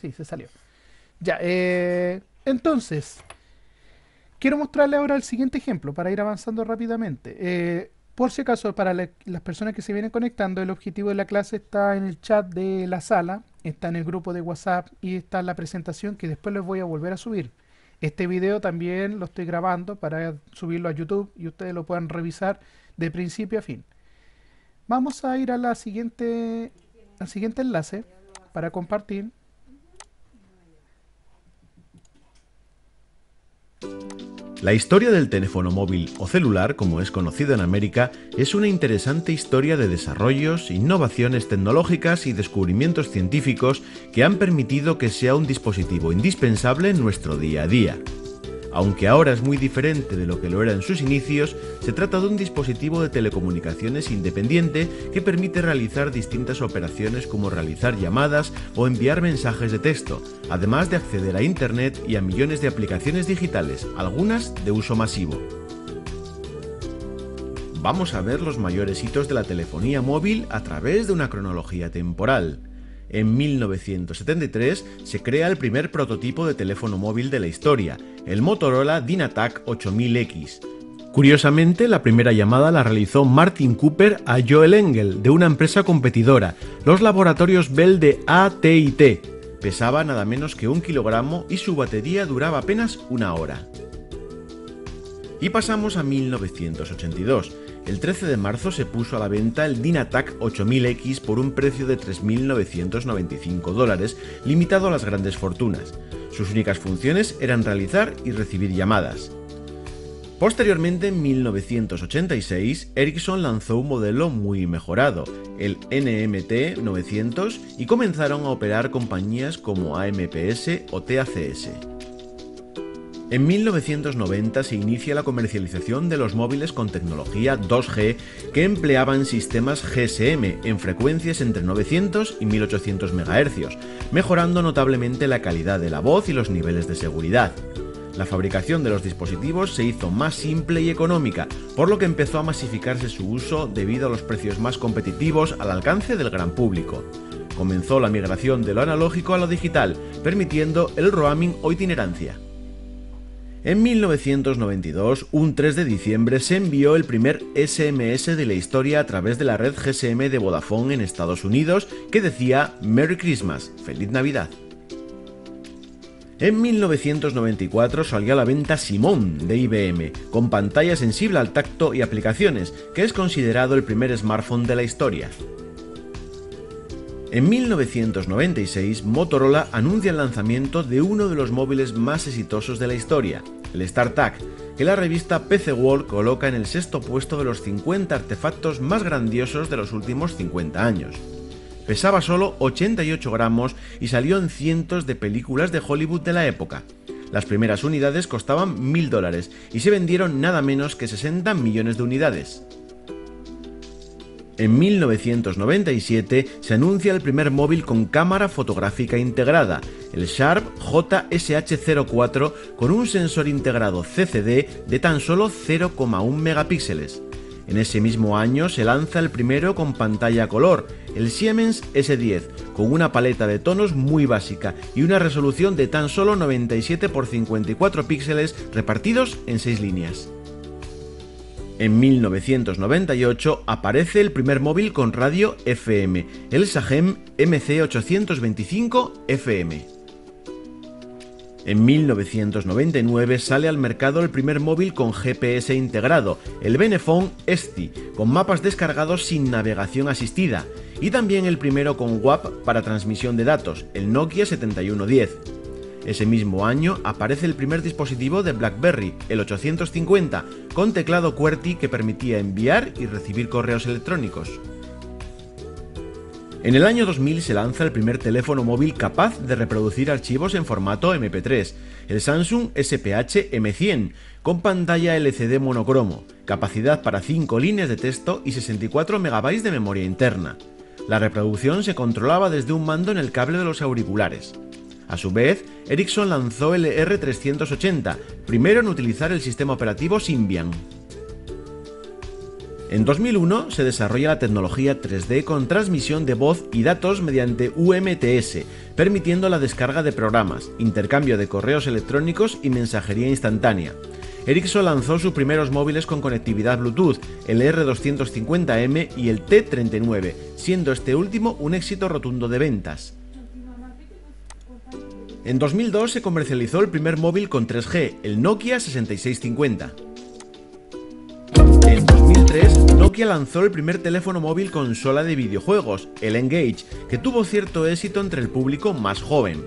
A: Sí, se salió. Ya, eh, entonces, quiero mostrarle ahora el siguiente ejemplo para ir avanzando rápidamente. Eh, por si acaso, para la- las personas que se vienen conectando, el objetivo de la clase está en el chat de la sala, está en el grupo de WhatsApp y está la presentación que después les voy a volver a subir. Este video también lo estoy grabando para subirlo a YouTube y ustedes lo puedan revisar de principio a fin. Vamos a ir siguiente, al siguiente enlace para compartir.
H: La historia del teléfono móvil o celular, como es conocido en América, es una interesante historia de desarrollos, innovaciones tecnológicas y descubrimientos científicos que han permitido que sea un dispositivo indispensable en nuestro día a día. Aunque ahora es muy diferente de lo que lo era en sus inicios, se trata de un dispositivo de telecomunicaciones independiente que permite realizar distintas operaciones como realizar llamadas o enviar mensajes de texto, además de acceder a Internet y a millones de aplicaciones digitales, algunas de uso masivo. Vamos a ver los mayores hitos de la telefonía móvil a través de una cronología temporal. En 1973 se crea el primer prototipo de teléfono móvil de la historia, el Motorola Dynatac 8000X. Curiosamente, la primera llamada la realizó Martin Cooper a Joel Engel, de una empresa competidora, los laboratorios Bell de AT&T. Pesaba nada menos que un kilogramo y su batería duraba apenas una hora. Y pasamos a 1982. El 13 de marzo se puso a la venta el Dynatac 8000X por un precio de 3.995 dólares, limitado a las grandes fortunas. Sus únicas funciones eran realizar y recibir llamadas. Posteriormente, en 1986, Ericsson lanzó un modelo muy mejorado, el NMT 900, y comenzaron a operar compañías como AMPS o TACS. En 1990 se inicia la comercialización de los móviles con tecnología 2G que empleaban sistemas GSM en frecuencias entre 900 y 1800 MHz, mejorando notablemente la calidad de la voz y los niveles de seguridad. La fabricación de los dispositivos se hizo más simple y económica, por lo que empezó a masificarse su uso debido a los precios más competitivos al alcance del gran público. Comenzó la migración de lo analógico a lo digital, permitiendo el roaming o itinerancia. En 1992, un 3 de diciembre, se envió el primer SMS de la historia a través de la red GSM de Vodafone en Estados Unidos que decía Merry Christmas, Feliz Navidad. En 1994 salió a la venta Simón de IBM, con pantalla sensible al tacto y aplicaciones, que es considerado el primer smartphone de la historia. En 1996, Motorola anuncia el lanzamiento de uno de los móviles más exitosos de la historia, el StarTAC, que la revista PC World coloca en el sexto puesto de los 50 artefactos más grandiosos de los últimos 50 años. Pesaba solo 88 gramos y salió en cientos de películas de Hollywood de la época. Las primeras unidades costaban 1000 dólares y se vendieron nada menos que 60 millones de unidades. En 1997 se anuncia el primer móvil con cámara fotográfica integrada, el Sharp JSH04 con un sensor integrado CCD de tan solo 0,1 megapíxeles. En ese mismo año se lanza el primero con pantalla color, el Siemens S10, con una paleta de tonos muy básica y una resolución de tan solo 97 x 54 píxeles repartidos en 6 líneas. En 1998 aparece el primer móvil con radio FM, el Sagem MC825 FM. En 1999 sale al mercado el primer móvil con GPS integrado, el Benefone ESTI, con mapas descargados sin navegación asistida, y también el primero con WAP para transmisión de datos, el Nokia 7110. Ese mismo año aparece el primer dispositivo de BlackBerry, el 850, con teclado QWERTY que permitía enviar y recibir correos electrónicos. En el año 2000 se lanza el primer teléfono móvil capaz de reproducir archivos en formato MP3, el Samsung SPH M100, con pantalla LCD monocromo, capacidad para 5 líneas de texto y 64 MB de memoria interna. La reproducción se controlaba desde un mando en el cable de los auriculares. A su vez, Ericsson lanzó el R380, primero en utilizar el sistema operativo Symbian. En 2001 se desarrolla la tecnología 3D con transmisión de voz y datos mediante UMTS, permitiendo la descarga de programas, intercambio de correos electrónicos y mensajería instantánea. Ericsson lanzó sus primeros móviles con conectividad Bluetooth, el R250M y el T39, siendo este último un éxito rotundo de ventas. En 2002 se comercializó el primer móvil con 3G, el Nokia 6650. En 2003, Nokia lanzó el primer teléfono móvil consola de videojuegos, el Engage, que tuvo cierto éxito entre el público más joven.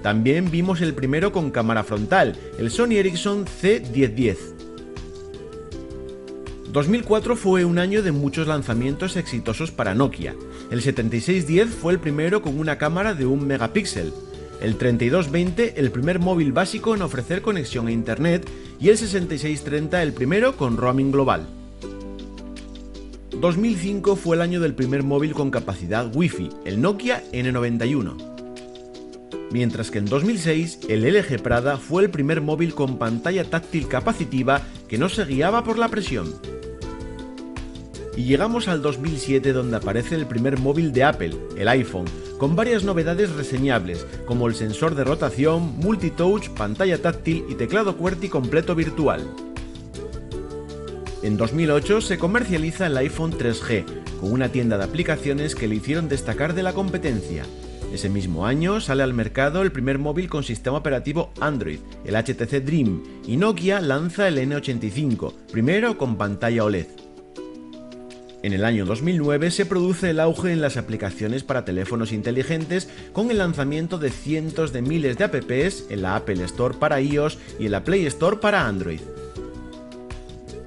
H: También vimos el primero con cámara frontal, el Sony Ericsson C1010. 2004 fue un año de muchos lanzamientos exitosos para Nokia. El 7610 fue el primero con una cámara de 1 megapíxel, el 3220 el primer móvil básico en ofrecer conexión a Internet y el 6630 el primero con roaming global. 2005 fue el año del primer móvil con capacidad Wi-Fi, el Nokia N91 mientras que en 2006 el LG Prada fue el primer móvil con pantalla táctil capacitiva que no se guiaba por la presión. Y llegamos al 2007 donde aparece el primer móvil de Apple, el iPhone, con varias novedades reseñables, como el sensor de rotación, multitouch, pantalla táctil y teclado QWERTY completo virtual. En 2008 se comercializa el iPhone 3G, con una tienda de aplicaciones que le hicieron destacar de la competencia, ese mismo año sale al mercado el primer móvil con sistema operativo Android, el HTC Dream, y Nokia lanza el N85, primero con pantalla OLED. En el año 2009 se produce el auge en las aplicaciones para teléfonos inteligentes con el lanzamiento de cientos de miles de apps en la Apple Store para iOS y en la Play Store para Android.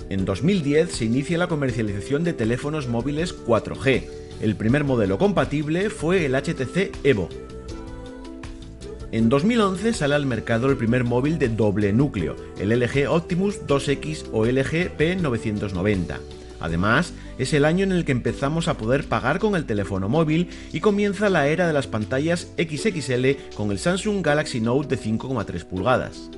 H: En 2010 se inicia la comercialización de teléfonos móviles 4G, el primer modelo compatible fue el HTC Evo. En 2011 sale al mercado el primer móvil de doble núcleo, el LG Optimus 2X o LG P990. Además, es el año en el que empezamos a poder pagar con el teléfono móvil y comienza la era de las pantallas XXL con el Samsung Galaxy Note de 5,3 pulgadas.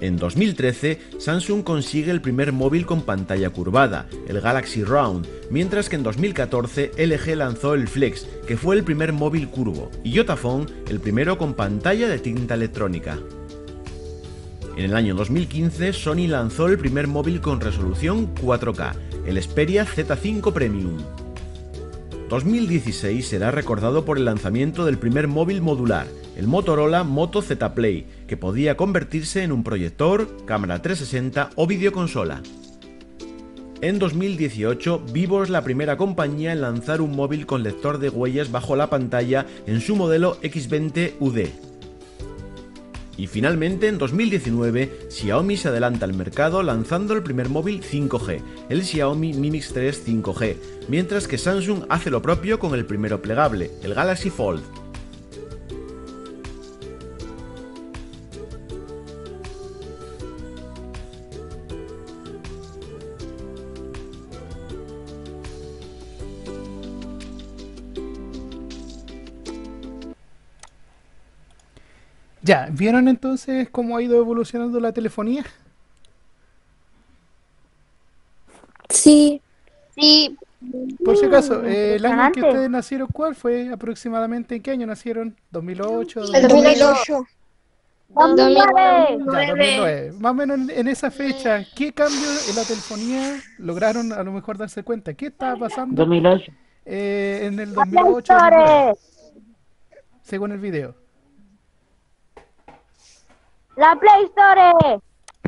H: En 2013, Samsung consigue el primer móvil con pantalla curvada, el Galaxy Round, mientras que en 2014 LG lanzó el Flex, que fue el primer móvil curvo, y Yotaphone el primero con pantalla de tinta electrónica. En el año 2015, Sony lanzó el primer móvil con resolución 4K, el Xperia Z5 Premium. 2016 será recordado por el lanzamiento del primer móvil modular, el Motorola Moto Z Play, que podía convertirse en un proyector, cámara 360 o videoconsola. En 2018, Vivo es la primera compañía en lanzar un móvil con lector de huellas bajo la pantalla en su modelo X20 UD. Y finalmente, en 2019, Xiaomi se adelanta al mercado lanzando el primer móvil 5G, el Xiaomi Mi Mix 3 5G, mientras que Samsung hace lo propio con el primero plegable, el Galaxy Fold.
A: Ya, ¿vieron entonces cómo ha ido evolucionando la telefonía?
B: Sí.
D: Sí,
A: Por si acaso, eh, el año en que ustedes nacieron, ¿cuál fue aproximadamente? ¿En qué año nacieron? ¿2008?
B: El 2008.
D: 2009.
A: Ya, 2009. Más o menos en, en esa fecha, ¿qué cambio en la telefonía lograron a lo mejor darse cuenta? ¿Qué estaba pasando
C: 2008.
A: eh, en el 2008? 2009? Según el video.
E: La Play Store.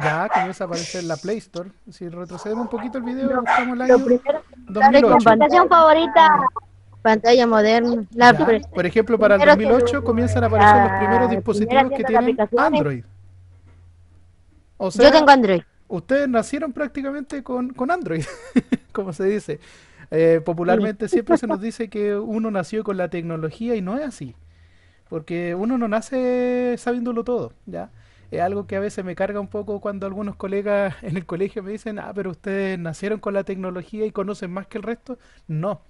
A: Ya comienza a aparecer la Play Store. Si retrocedemos un poquito el video, estamos en el año
D: primero,
A: 2008.
E: Aplicación favorita.
D: pantalla moderna. La
A: Ya,
D: pre-
A: Por ejemplo, para el
D: primero que-
A: 2008 comienzan a aparecer los primeros
E: primera
A: dispositivos que tienen. Android. O
D: Yo tengo Android.
A: ustedes nacieron prácticamente con, con Android, como se dice. Eh, popularmente siempre se nos dice que uno nació con la tecnología y no es así. Porque uno no nace sabiéndolo todo, ¿ya? Es algo que a veces me carga un poco cuando algunos colegas en el colegio me dicen, ah, pero ustedes nacieron con la tecnología y conocen más que el resto. No.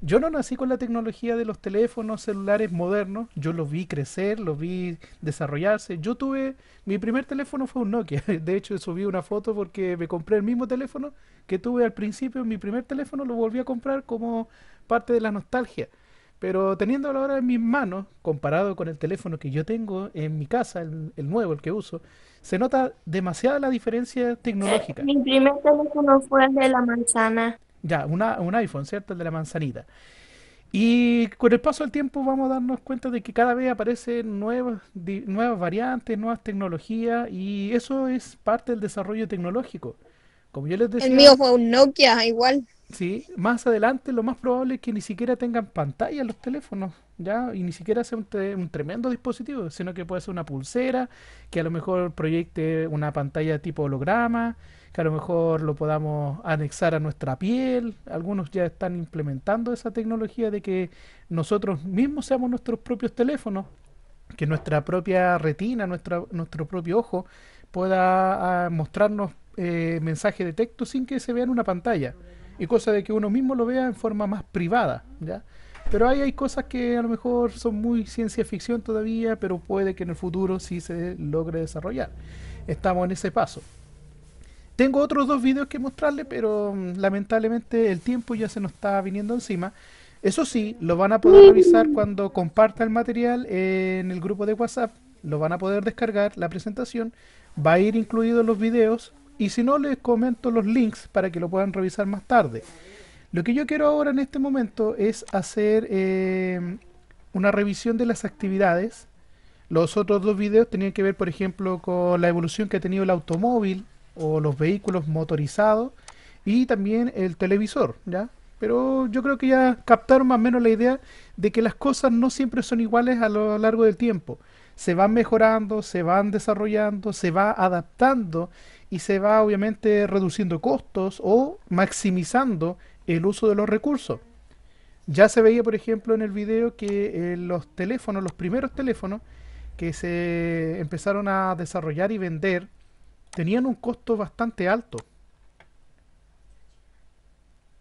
A: Yo no nací con la tecnología de los teléfonos celulares modernos, yo los vi crecer, los vi desarrollarse. Yo tuve, mi primer teléfono fue un Nokia, de hecho subí una foto porque me compré el mismo teléfono que tuve al principio, mi primer teléfono lo volví a comprar como parte de la nostalgia. Pero teniéndolo ahora en mis manos, comparado con el teléfono que yo tengo en mi casa, el, el nuevo, el que uso, se nota demasiada la diferencia tecnológica.
B: Mi primer teléfono fue el de la manzana.
A: Ya, una, un iPhone, ¿cierto? El de la manzanita. Y con el paso del tiempo vamos a darnos cuenta de que cada vez aparecen nuevas, di- nuevas variantes, nuevas tecnologías, y eso es parte del desarrollo tecnológico. Como yo les decía,
B: El mío fue un Nokia, igual.
A: Sí, más adelante lo más probable es que ni siquiera tengan pantalla los teléfonos, ¿ya? Y ni siquiera sea un, un tremendo dispositivo, sino que puede ser una pulsera, que a lo mejor proyecte una pantalla tipo holograma, que a lo mejor lo podamos anexar a nuestra piel. Algunos ya están implementando esa tecnología de que nosotros mismos seamos nuestros propios teléfonos, que nuestra propia retina, nuestra, nuestro propio ojo pueda ah, mostrarnos eh, mensaje de texto sin que se vea en una pantalla. Y cosa de que uno mismo lo vea en forma más privada, ¿ya? Pero ahí hay cosas que a lo mejor son muy ciencia ficción todavía, pero puede que en el futuro sí se logre desarrollar. Estamos en ese paso. Tengo otros dos videos que mostrarles, pero mm, lamentablemente el tiempo ya se nos está viniendo encima. Eso sí, lo van a poder revisar cuando comparta el material en el grupo de WhatsApp. Lo van a poder descargar, la presentación. Va a ir incluido en los videos. Y si no, les comento los links para que lo puedan revisar más tarde. Lo que yo quiero ahora en este momento es hacer eh, una revisión de las actividades. Los otros dos videos tenían que ver, por ejemplo, con la evolución que ha tenido el automóvil o los vehículos motorizados y también el televisor, ¿ya? Pero yo creo que ya captaron más o menos la idea de que las cosas no siempre son iguales a lo largo del tiempo. Se van mejorando, se van desarrollando, se va adaptando y se va obviamente reduciendo costos o maximizando el uso de los recursos. Ya se veía, por ejemplo, en el video que eh, los teléfonos, los primeros teléfonos que se empezaron a desarrollar y vender, tenían un costo bastante alto.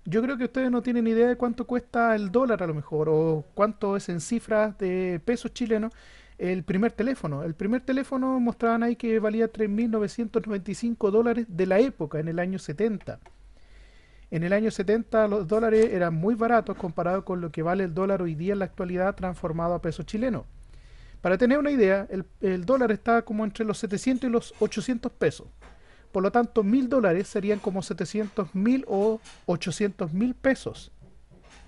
A: Yo creo que ustedes no tienen idea de cuánto cuesta el dólar a lo mejor, o cuánto es en cifras de pesos chilenos el primer teléfono. El primer teléfono mostraban ahí que valía 3.995 dólares de la época, en el año 70. En el año 70 los dólares eran muy baratos comparado con lo que vale el dólar hoy día en la actualidad transformado a pesos chilenos. Para tener una idea, el, dólar está como entre los 700 y los 800 pesos. Por lo tanto, mil dólares serían como 700 mil o 800 mil pesos.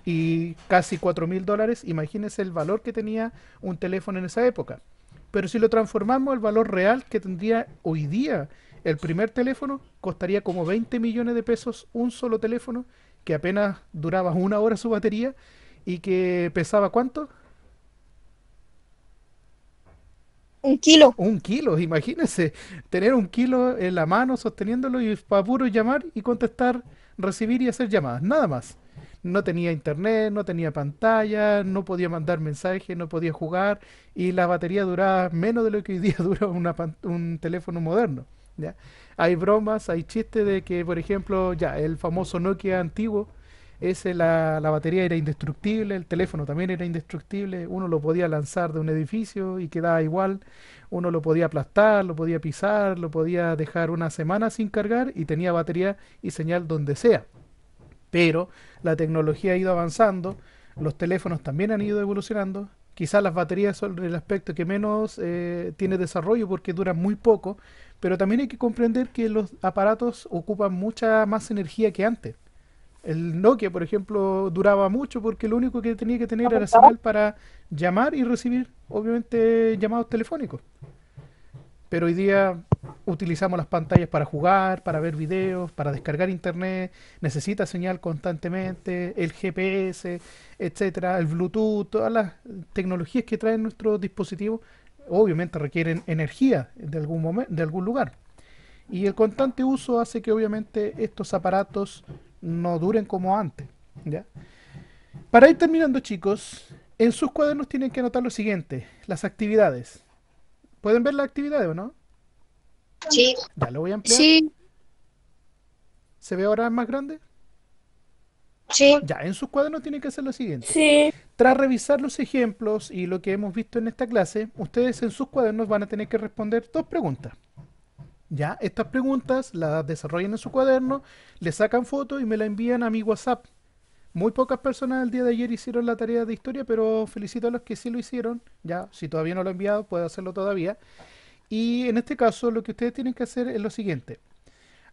A: Y casi 4 mil dólares, imagínense el valor que tenía un teléfono en esa época. Pero si lo transformamos al valor real que tendría hoy día el primer teléfono, costaría como 20 millones de pesos un solo teléfono, que apenas duraba una hora su batería y que pesaba cuánto?
B: Un kilo.
A: Un kilo, imagínense, tener un kilo en la mano sosteniéndolo y para puro llamar y contestar, recibir y hacer llamadas, nada más. No tenía internet, no tenía pantalla, no podía mandar mensajes, no podía jugar y la batería duraba menos de lo que hoy día dura una un teléfono moderno. ¿ya? Hay bromas, hay chistes de que, por ejemplo, ya el famoso Nokia antiguo, ese la, la batería era indestructible, el teléfono también era indestructible, uno lo podía lanzar de un edificio y quedaba igual, uno lo podía aplastar, lo podía pisar, lo podía dejar una semana sin cargar y tenía batería y señal donde sea. Pero la tecnología ha ido avanzando, los teléfonos también han ido evolucionando, quizás las baterías son el aspecto que menos eh, tiene desarrollo porque duran muy poco, pero también hay que comprender que los aparatos ocupan mucha más energía que antes. El Nokia, por ejemplo, duraba mucho porque lo único que tenía que tener era señal para llamar y recibir, obviamente, llamados telefónicos. Pero hoy día utilizamos las pantallas para jugar, para ver videos, para descargar internet, necesita señal constantemente, el GPS, etcétera, el Bluetooth, todas las tecnologías que traen nuestros dispositivos, obviamente requieren energía de algún momento, de algún lugar. Y el constante uso hace que obviamente estos aparatos no duren como antes. ¿ya? Para ir terminando, chicos, en sus cuadernos tienen que anotar lo siguiente, las actividades. ¿Pueden ver las actividades o no?
B: Sí.
A: Ya lo voy a ampliar.
B: Sí.
A: ¿Se ve ahora más grande?
B: Sí.
A: Ya, en sus cuadernos tienen que hacer lo siguiente.
E: Sí.
A: Tras revisar los ejemplos y lo que hemos visto en esta clase, ustedes en sus cuadernos van a tener que responder dos preguntas. Ya, estas preguntas las desarrollan en su cuaderno, le sacan fotos y me la envían a mi WhatsApp. Muy pocas personas el día de ayer hicieron la tarea de historia, pero felicito a los que sí lo hicieron. Ya, si todavía no lo he enviado, puede hacerlo todavía. Y en este caso, lo que ustedes tienen que hacer es lo siguiente.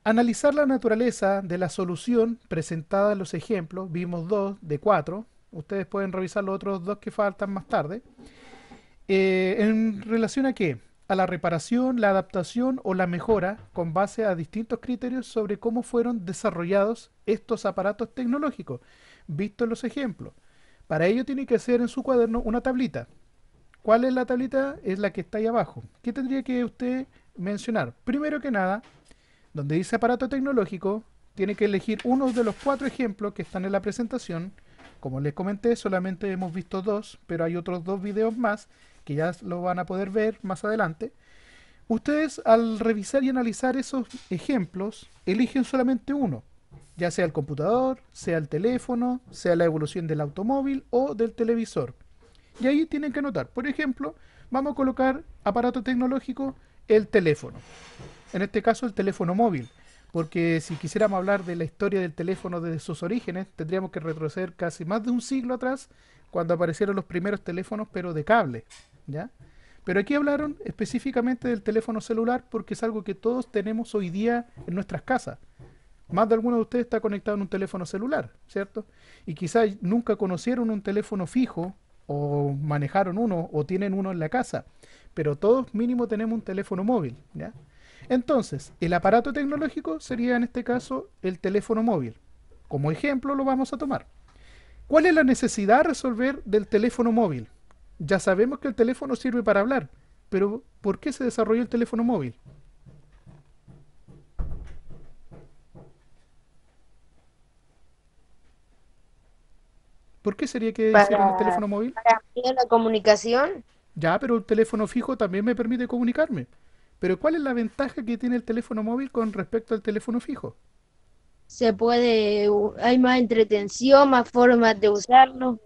A: Analizar la naturaleza de la solución presentada en los ejemplos. Vimos dos de cuatro. Ustedes pueden revisar los otros dos que faltan más tarde. Eh, ¿En relación a qué? A la reparación, la adaptación o la mejora con base a distintos criterios sobre cómo fueron desarrollados estos aparatos tecnológicos, visto en los ejemplos. Para ello tiene que hacer en su cuaderno una tablita. ¿Cuál es la tablita? Es la que está ahí abajo. ¿Qué tendría que usted mencionar? Primero que nada, donde dice aparato tecnológico, tiene que elegir uno de los cuatro ejemplos que están en la presentación. Como les comenté, solamente hemos visto dos, pero hay otros dos videos más que ya lo van a poder ver más adelante. Ustedes al revisar y analizar esos ejemplos, eligen solamente uno, ya sea el computador, sea el teléfono, sea la evolución del automóvil o del televisor. Y ahí tienen que anotar, por ejemplo, vamos a colocar aparato tecnológico, el teléfono. En este caso el teléfono móvil, porque si quisiéramos hablar de la historia del teléfono desde sus orígenes, tendríamos que retroceder casi más de un siglo atrás, cuando aparecieron los primeros teléfonos, pero de cable. ¿ya? Pero aquí hablaron específicamente del teléfono celular porque es algo que todos tenemos hoy día en nuestras casas. Más de alguno de ustedes está conectado en un teléfono celular, ¿cierto? Y quizás nunca conocieron un teléfono fijo o manejaron uno o tienen uno en la casa, pero todos mínimo tenemos un teléfono móvil, ¿ya? Entonces, el aparato tecnológico sería en este caso el teléfono móvil. Como ejemplo lo vamos a tomar. ¿Cuál es la necesidad de resolver del teléfono móvil? Ya sabemos que el teléfono sirve para hablar, pero ¿por qué se desarrolló el teléfono móvil? ¿Por qué sería que
B: Para-
A: hicieron el teléfono móvil?
B: Para ampliar la comunicación.
A: Ya, pero el teléfono fijo también me permite comunicarme. Pero ¿cuál es la ventaja que tiene el teléfono móvil con respecto al teléfono fijo?
B: Se puede, hay más entretención, más formas de usarlo.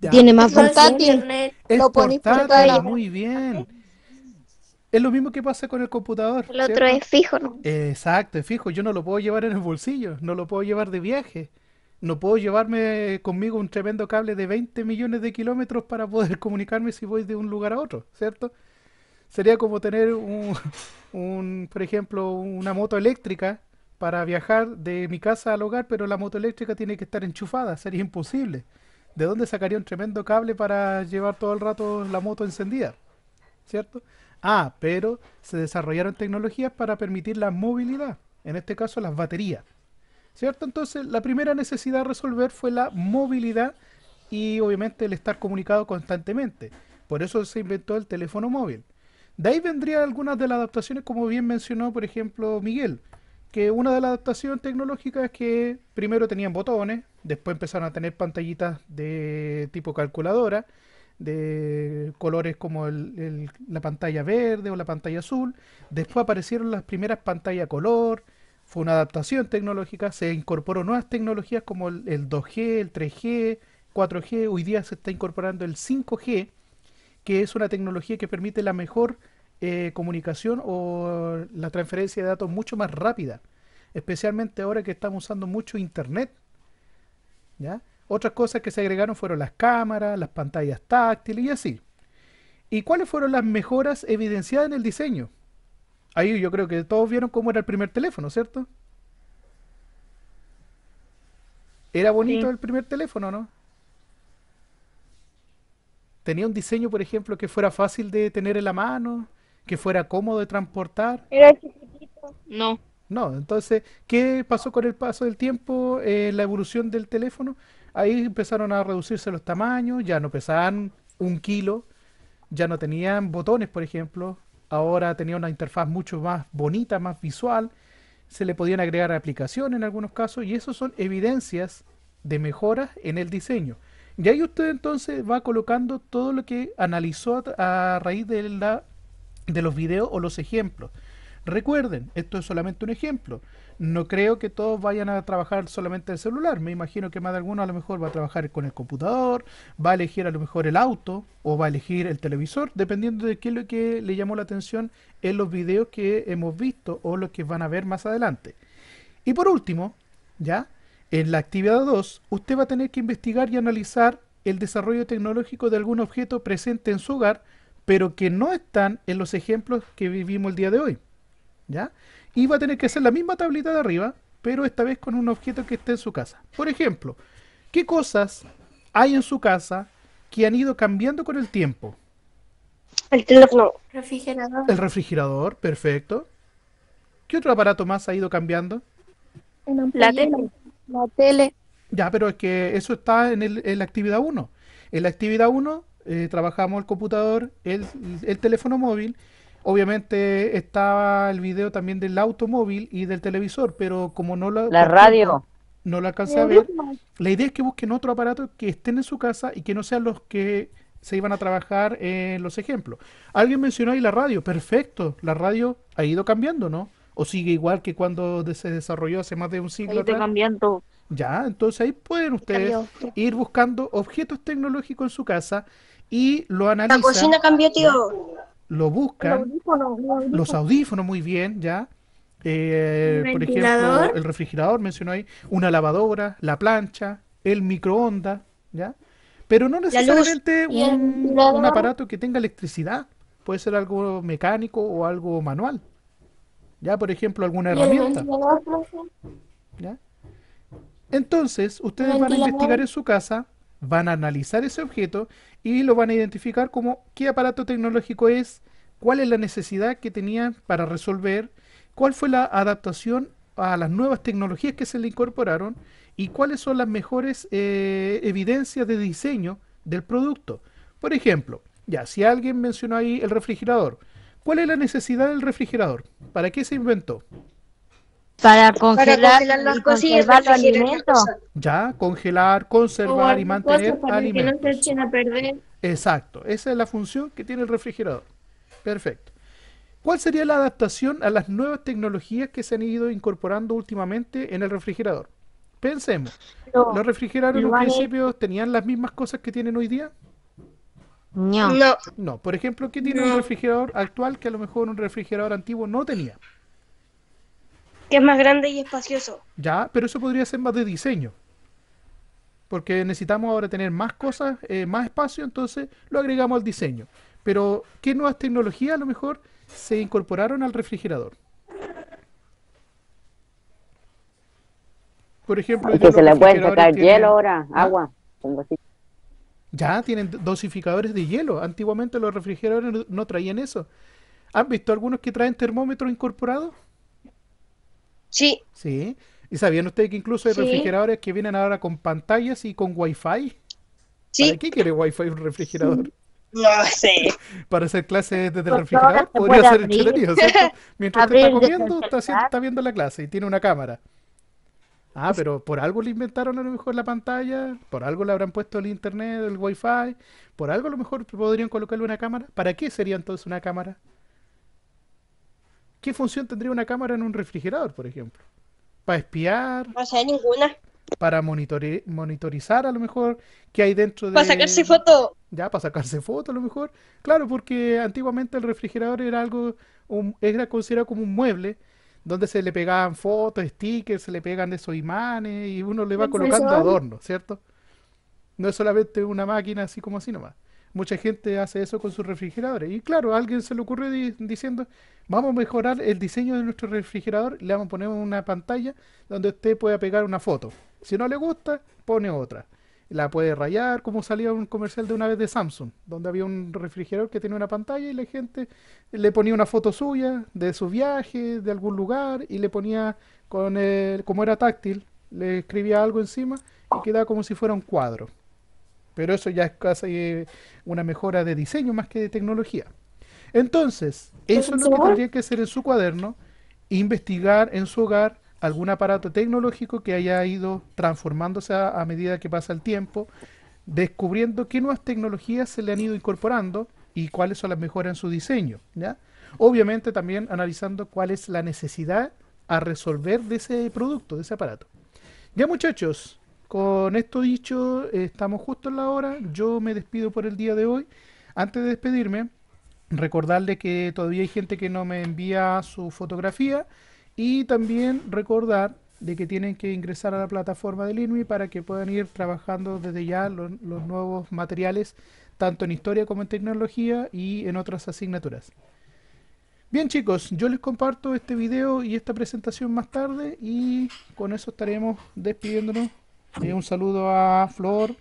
A: Ya,
B: Tiene más portátil.
E: internet.
A: es
B: lo pones por
A: portátil, muy bien. Es lo mismo que pasa con el computador.
D: El otro
A: ¿cierto?
D: es fijo, ¿no?
A: Exacto, es fijo, yo no lo puedo llevar en el bolsillo, no lo puedo llevar de viaje, no puedo llevarme conmigo un tremendo cable de 20 millones de kilómetros para poder comunicarme si voy de un lugar a otro, ¿cierto? Sería como tener un, un, por ejemplo, una moto eléctrica para viajar de mi casa al hogar, pero la moto eléctrica tiene que estar enchufada, sería imposible. ¿De dónde sacaría un tremendo cable para llevar todo el rato la moto encendida? ¿Cierto? Ah, pero se desarrollaron tecnologías para permitir la movilidad, en este caso las baterías. ¿Cierto? Entonces, la primera necesidad a resolver fue la movilidad y obviamente el estar comunicado constantemente. Por eso se inventó el teléfono móvil. De ahí vendrían algunas de las adaptaciones, como bien mencionó, por ejemplo, Miguel, que una de las adaptaciones tecnológicas es que primero tenían botones, después empezaron a tener pantallitas de tipo calculadora, de colores como el- el- la pantalla verde o la pantalla azul. Después aparecieron las primeras pantallas color. Fue una adaptación tecnológica. Se incorporó nuevas tecnologías como el, el 2G, el 3G, 4G. Hoy día se está incorporando el 5G, que es una tecnología que permite la mejor eh, comunicación o la transferencia de datos mucho más rápida. Especialmente ahora que estamos usando mucho Internet. ¿Ya? Otras cosas que se agregaron fueron las cámaras, las pantallas táctiles y así. ¿Y cuáles fueron las mejoras evidenciadas en el diseño? Ahí yo creo que todos vieron cómo era el primer teléfono, ¿cierto? Era bonito
B: Sí.
A: el primer teléfono, ¿no? Tenía un diseño, por ejemplo, que fuera fácil de tener en la mano, que fuera cómodo de transportar.
B: Era chiquitito.
D: No.
A: No, entonces, ¿qué pasó con el paso del tiempo, eh, la evolución del teléfono? Ahí empezaron a reducirse los tamaños, ya no pesaban un kilo, ya no tenían botones, por ejemplo, ahora tenía una interfaz mucho más bonita, más visual, se le podían agregar aplicaciones en algunos casos, y eso son evidencias de mejoras en el diseño. Y ahí usted entonces va colocando todo lo que analizó a, raíz de, de los videos o los ejemplos. Recuerden, esto es solamente un ejemplo. No creo que todos vayan a trabajar solamente el celular. Me imagino que más de alguno a lo mejor va a trabajar con el computador, va a elegir a lo mejor el auto o va a elegir el televisor, dependiendo de qué es lo que le llamó la atención en los videos que hemos visto o los que van a ver más adelante. Y por último, ya, en la actividad 2, usted va a tener que investigar y analizar el desarrollo tecnológico de algún objeto presente en su hogar, pero que no están en los ejemplos que vivimos el día de hoy. ¿Ya? Y va a tener que hacer la misma tablita de arriba, pero esta vez con un objeto que esté en su casa. Por ejemplo, ¿qué cosas hay en su casa que han ido cambiando con el tiempo?
D: El teléfono.
E: Refrigerador.
A: El refrigerador, perfecto. ¿Qué otro aparato más ha ido cambiando?
E: La tele.
D: La tele.
A: Ya, pero es que eso está en, el- en la actividad 1. En la actividad 1 eh, trabajamos el computador, el, el teléfono móvil. Obviamente estaba el video también del automóvil y del televisor, pero como no lo,
I: La
A: por
I: radio.
A: no lo alcancé a ver, la idea es que busquen otro aparato que estén en su casa y que no sean los que se iban a trabajar en los ejemplos. Alguien mencionó ahí la radio, perfecto, la radio ha ido cambiando, ¿no? O sigue igual que cuando se desarrolló hace más de un siglo
I: Ahí está
A: atrás.
I: cambiando.
A: Ya, entonces ahí pueden ustedes
D: Cambió.
A: ir buscando objetos tecnológicos en su casa y lo
D: La
A: analizan,
D: cocina cambió, tío.
A: Lo buscan, los audífonos muy bien, ya. Eh, por ejemplo, el refrigerador mencionó ahí, una lavadora, la plancha, el microondas, ¿ya? Pero no necesariamente un, un aparato que tenga electricidad, puede ser algo mecánico o algo manual. Ya, por ejemplo, alguna
E: ¿Y el
A: herramienta. ¿ya? Entonces, ustedes van a investigar en su casa, van a analizar ese objeto y lo van a identificar como qué aparato tecnológico es, cuál es la necesidad que tenían para resolver, cuál fue la adaptación a las nuevas tecnologías que se le incorporaron y cuáles son las mejores eh, evidencias de diseño del producto. Por ejemplo, ya, si alguien mencionó ahí el refrigerador, ¿cuál es la necesidad del refrigerador? ¿Para qué se inventó?
I: Para congelar,
D: congelar las
I: y
D: cosas y
I: alimentos.
A: Ya, congelar, conservar y
E: O
A: mantener
E: cosas para que no se
A: alimentos.
E: echen a perder.
A: Exacto, esa es la función que tiene el refrigerador. Perfecto. ¿Cuál sería la adaptación a las nuevas tecnologías que se han ido incorporando últimamente en el refrigerador? Pensemos, ¿los refrigeradores en un
E: es-
A: principio tenían las mismas cosas que tienen hoy día?
I: No.
D: No.
A: No, por ejemplo, ¿qué tiene un refrigerador actual que a lo mejor un refrigerador antiguo no tenía?
D: Que es más grande y espacioso.
A: Ya, pero eso podría ser más de diseño. Porque necesitamos ahora tener más cosas, eh, más espacio, entonces lo agregamos al diseño. Pero, ¿qué nuevas tecnologías a lo mejor se incorporaron al refrigerador? Por ejemplo,
I: Que se le puede
A: refrigeradores
I: sacar
A: tienen-
I: hielo ahora,
A: ¿Ah?
I: agua.
A: Ya tienen dosificadores de hielo. Antiguamente los refrigeradores no- no traían eso. ¿Han visto algunos que traen termómetros incorporados?
D: Sí.
A: Sí. ¿Y sabían ustedes que incluso hay
D: Sí.
A: refrigeradores que vienen ahora con pantallas y con wifi?
D: Sí.
A: ¿Para qué quiere wifi un refrigerador?
D: No sé.
A: ¿Para hacer clases desde el refrigerador? Podría ser entretenido, ¿cierto? Mientras usted está comiendo, está, está viendo la clase y tiene una cámara. Ah, pero por algo le inventaron a lo mejor la pantalla, por algo le habrán puesto el internet, el wifi, por algo a lo mejor podrían colocarle una cámara. ¿Para qué sería entonces una cámara? ¿Qué función tendría una cámara en un refrigerador, por ejemplo? ¿Para espiar?
D: No sé ninguna.
A: ¿Para monitore- monitorizar a lo mejor qué hay dentro de...
D: Para sacarse foto.
A: Ya, para sacarse fotos a lo mejor. Claro, porque antiguamente el refrigerador era algo, un- era considerado como un mueble, donde se le pegaban fotos, stickers, se le pegan esos imanes y uno le va colocando adornos, ¿cierto? No es solamente una máquina así como así nomás. Mucha gente hace eso con sus refrigeradores. Y claro, a alguien se le ocurrió di- diciendo, vamos a mejorar el diseño de nuestro refrigerador, le vamos a poner una pantalla donde usted pueda pegar una foto. Si no le gusta, pone otra. La puede rayar, como salía un comercial de una vez de Samsung, donde había un refrigerador que tenía una pantalla y la gente le ponía una foto suya de su viaje, de algún lugar, y le ponía, con el, como era táctil, le escribía algo encima y quedaba como si fuera un cuadro. Pero eso ya es casi una mejora de diseño más que de tecnología. Entonces, eso es lo que tendría que hacer en su cuaderno, investigar en su hogar algún aparato tecnológico que haya ido transformándose a, a medida que pasa el tiempo, descubriendo qué nuevas tecnologías se le han ido incorporando y cuáles son las mejoras en su diseño, ¿ya? Obviamente también analizando cuál es la necesidad a resolver de ese producto, de ese aparato. Ya muchachos, con esto dicho, estamos justo en la hora. Yo me despido por el día de hoy. Antes de despedirme, recordarle que todavía hay gente que no me envía su fotografía y también recordar de que tienen que ingresar a la plataforma del INMI para que puedan ir trabajando desde ya los nuevos materiales, tanto en historia como en tecnología y en otras asignaturas. Bien chicos, yo les comparto este video y esta presentación más tarde y con eso estaremos despidiéndonos. Eh, un saludo a Flor,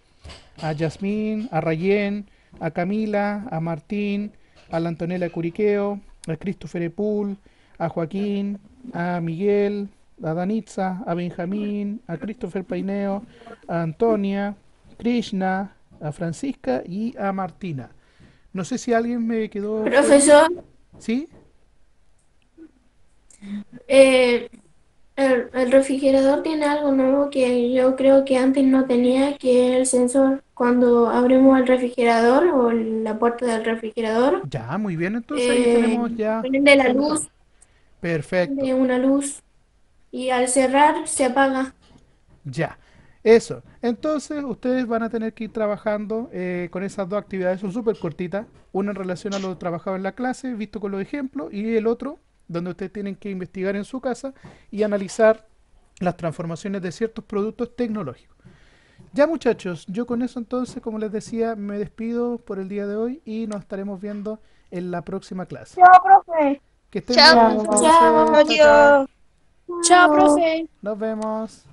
A: a Yasmín, a Rayén, a Camila, a Martín, a la Antonella Curiqueo, a Christopher Epul, a Joaquín, a Miguel, a Danitza, a Benjamín, a Christopher Paineo, a Antonia, Krishna, a Francisca y a Martina. No sé si alguien me quedó...
E: Profesor,
A: ¿Sí?
E: eh, el, el refrigerador tiene algo nuevo que yo creo que antes no tenía, que es el sensor. Cuando abrimos el refrigerador o la puerta del refrigerador,
A: Ya, muy bien, entonces ahí
E: eh,
A: tenemos ya...
E: prende la luz,
A: Perfecto.
E: prende una luz y al cerrar se apaga.
A: Ya, eso. Entonces ustedes van a tener que ir trabajando eh, con esas dos actividades, son súper cortitas. Una en relación a lo trabajado en la clase, visto con los ejemplos, y el otro donde ustedes tienen que investigar en su casa y analizar las transformaciones de ciertos productos tecnológicos. Ya muchachos, yo con eso entonces, como les decía, me despido por el día de hoy y nos estaremos viendo en la próxima clase.
B: Chao, profe.
A: Que estén
B: Chao.
A: bien. Chao, chao.
G: Chao, profe.
A: Nos vemos.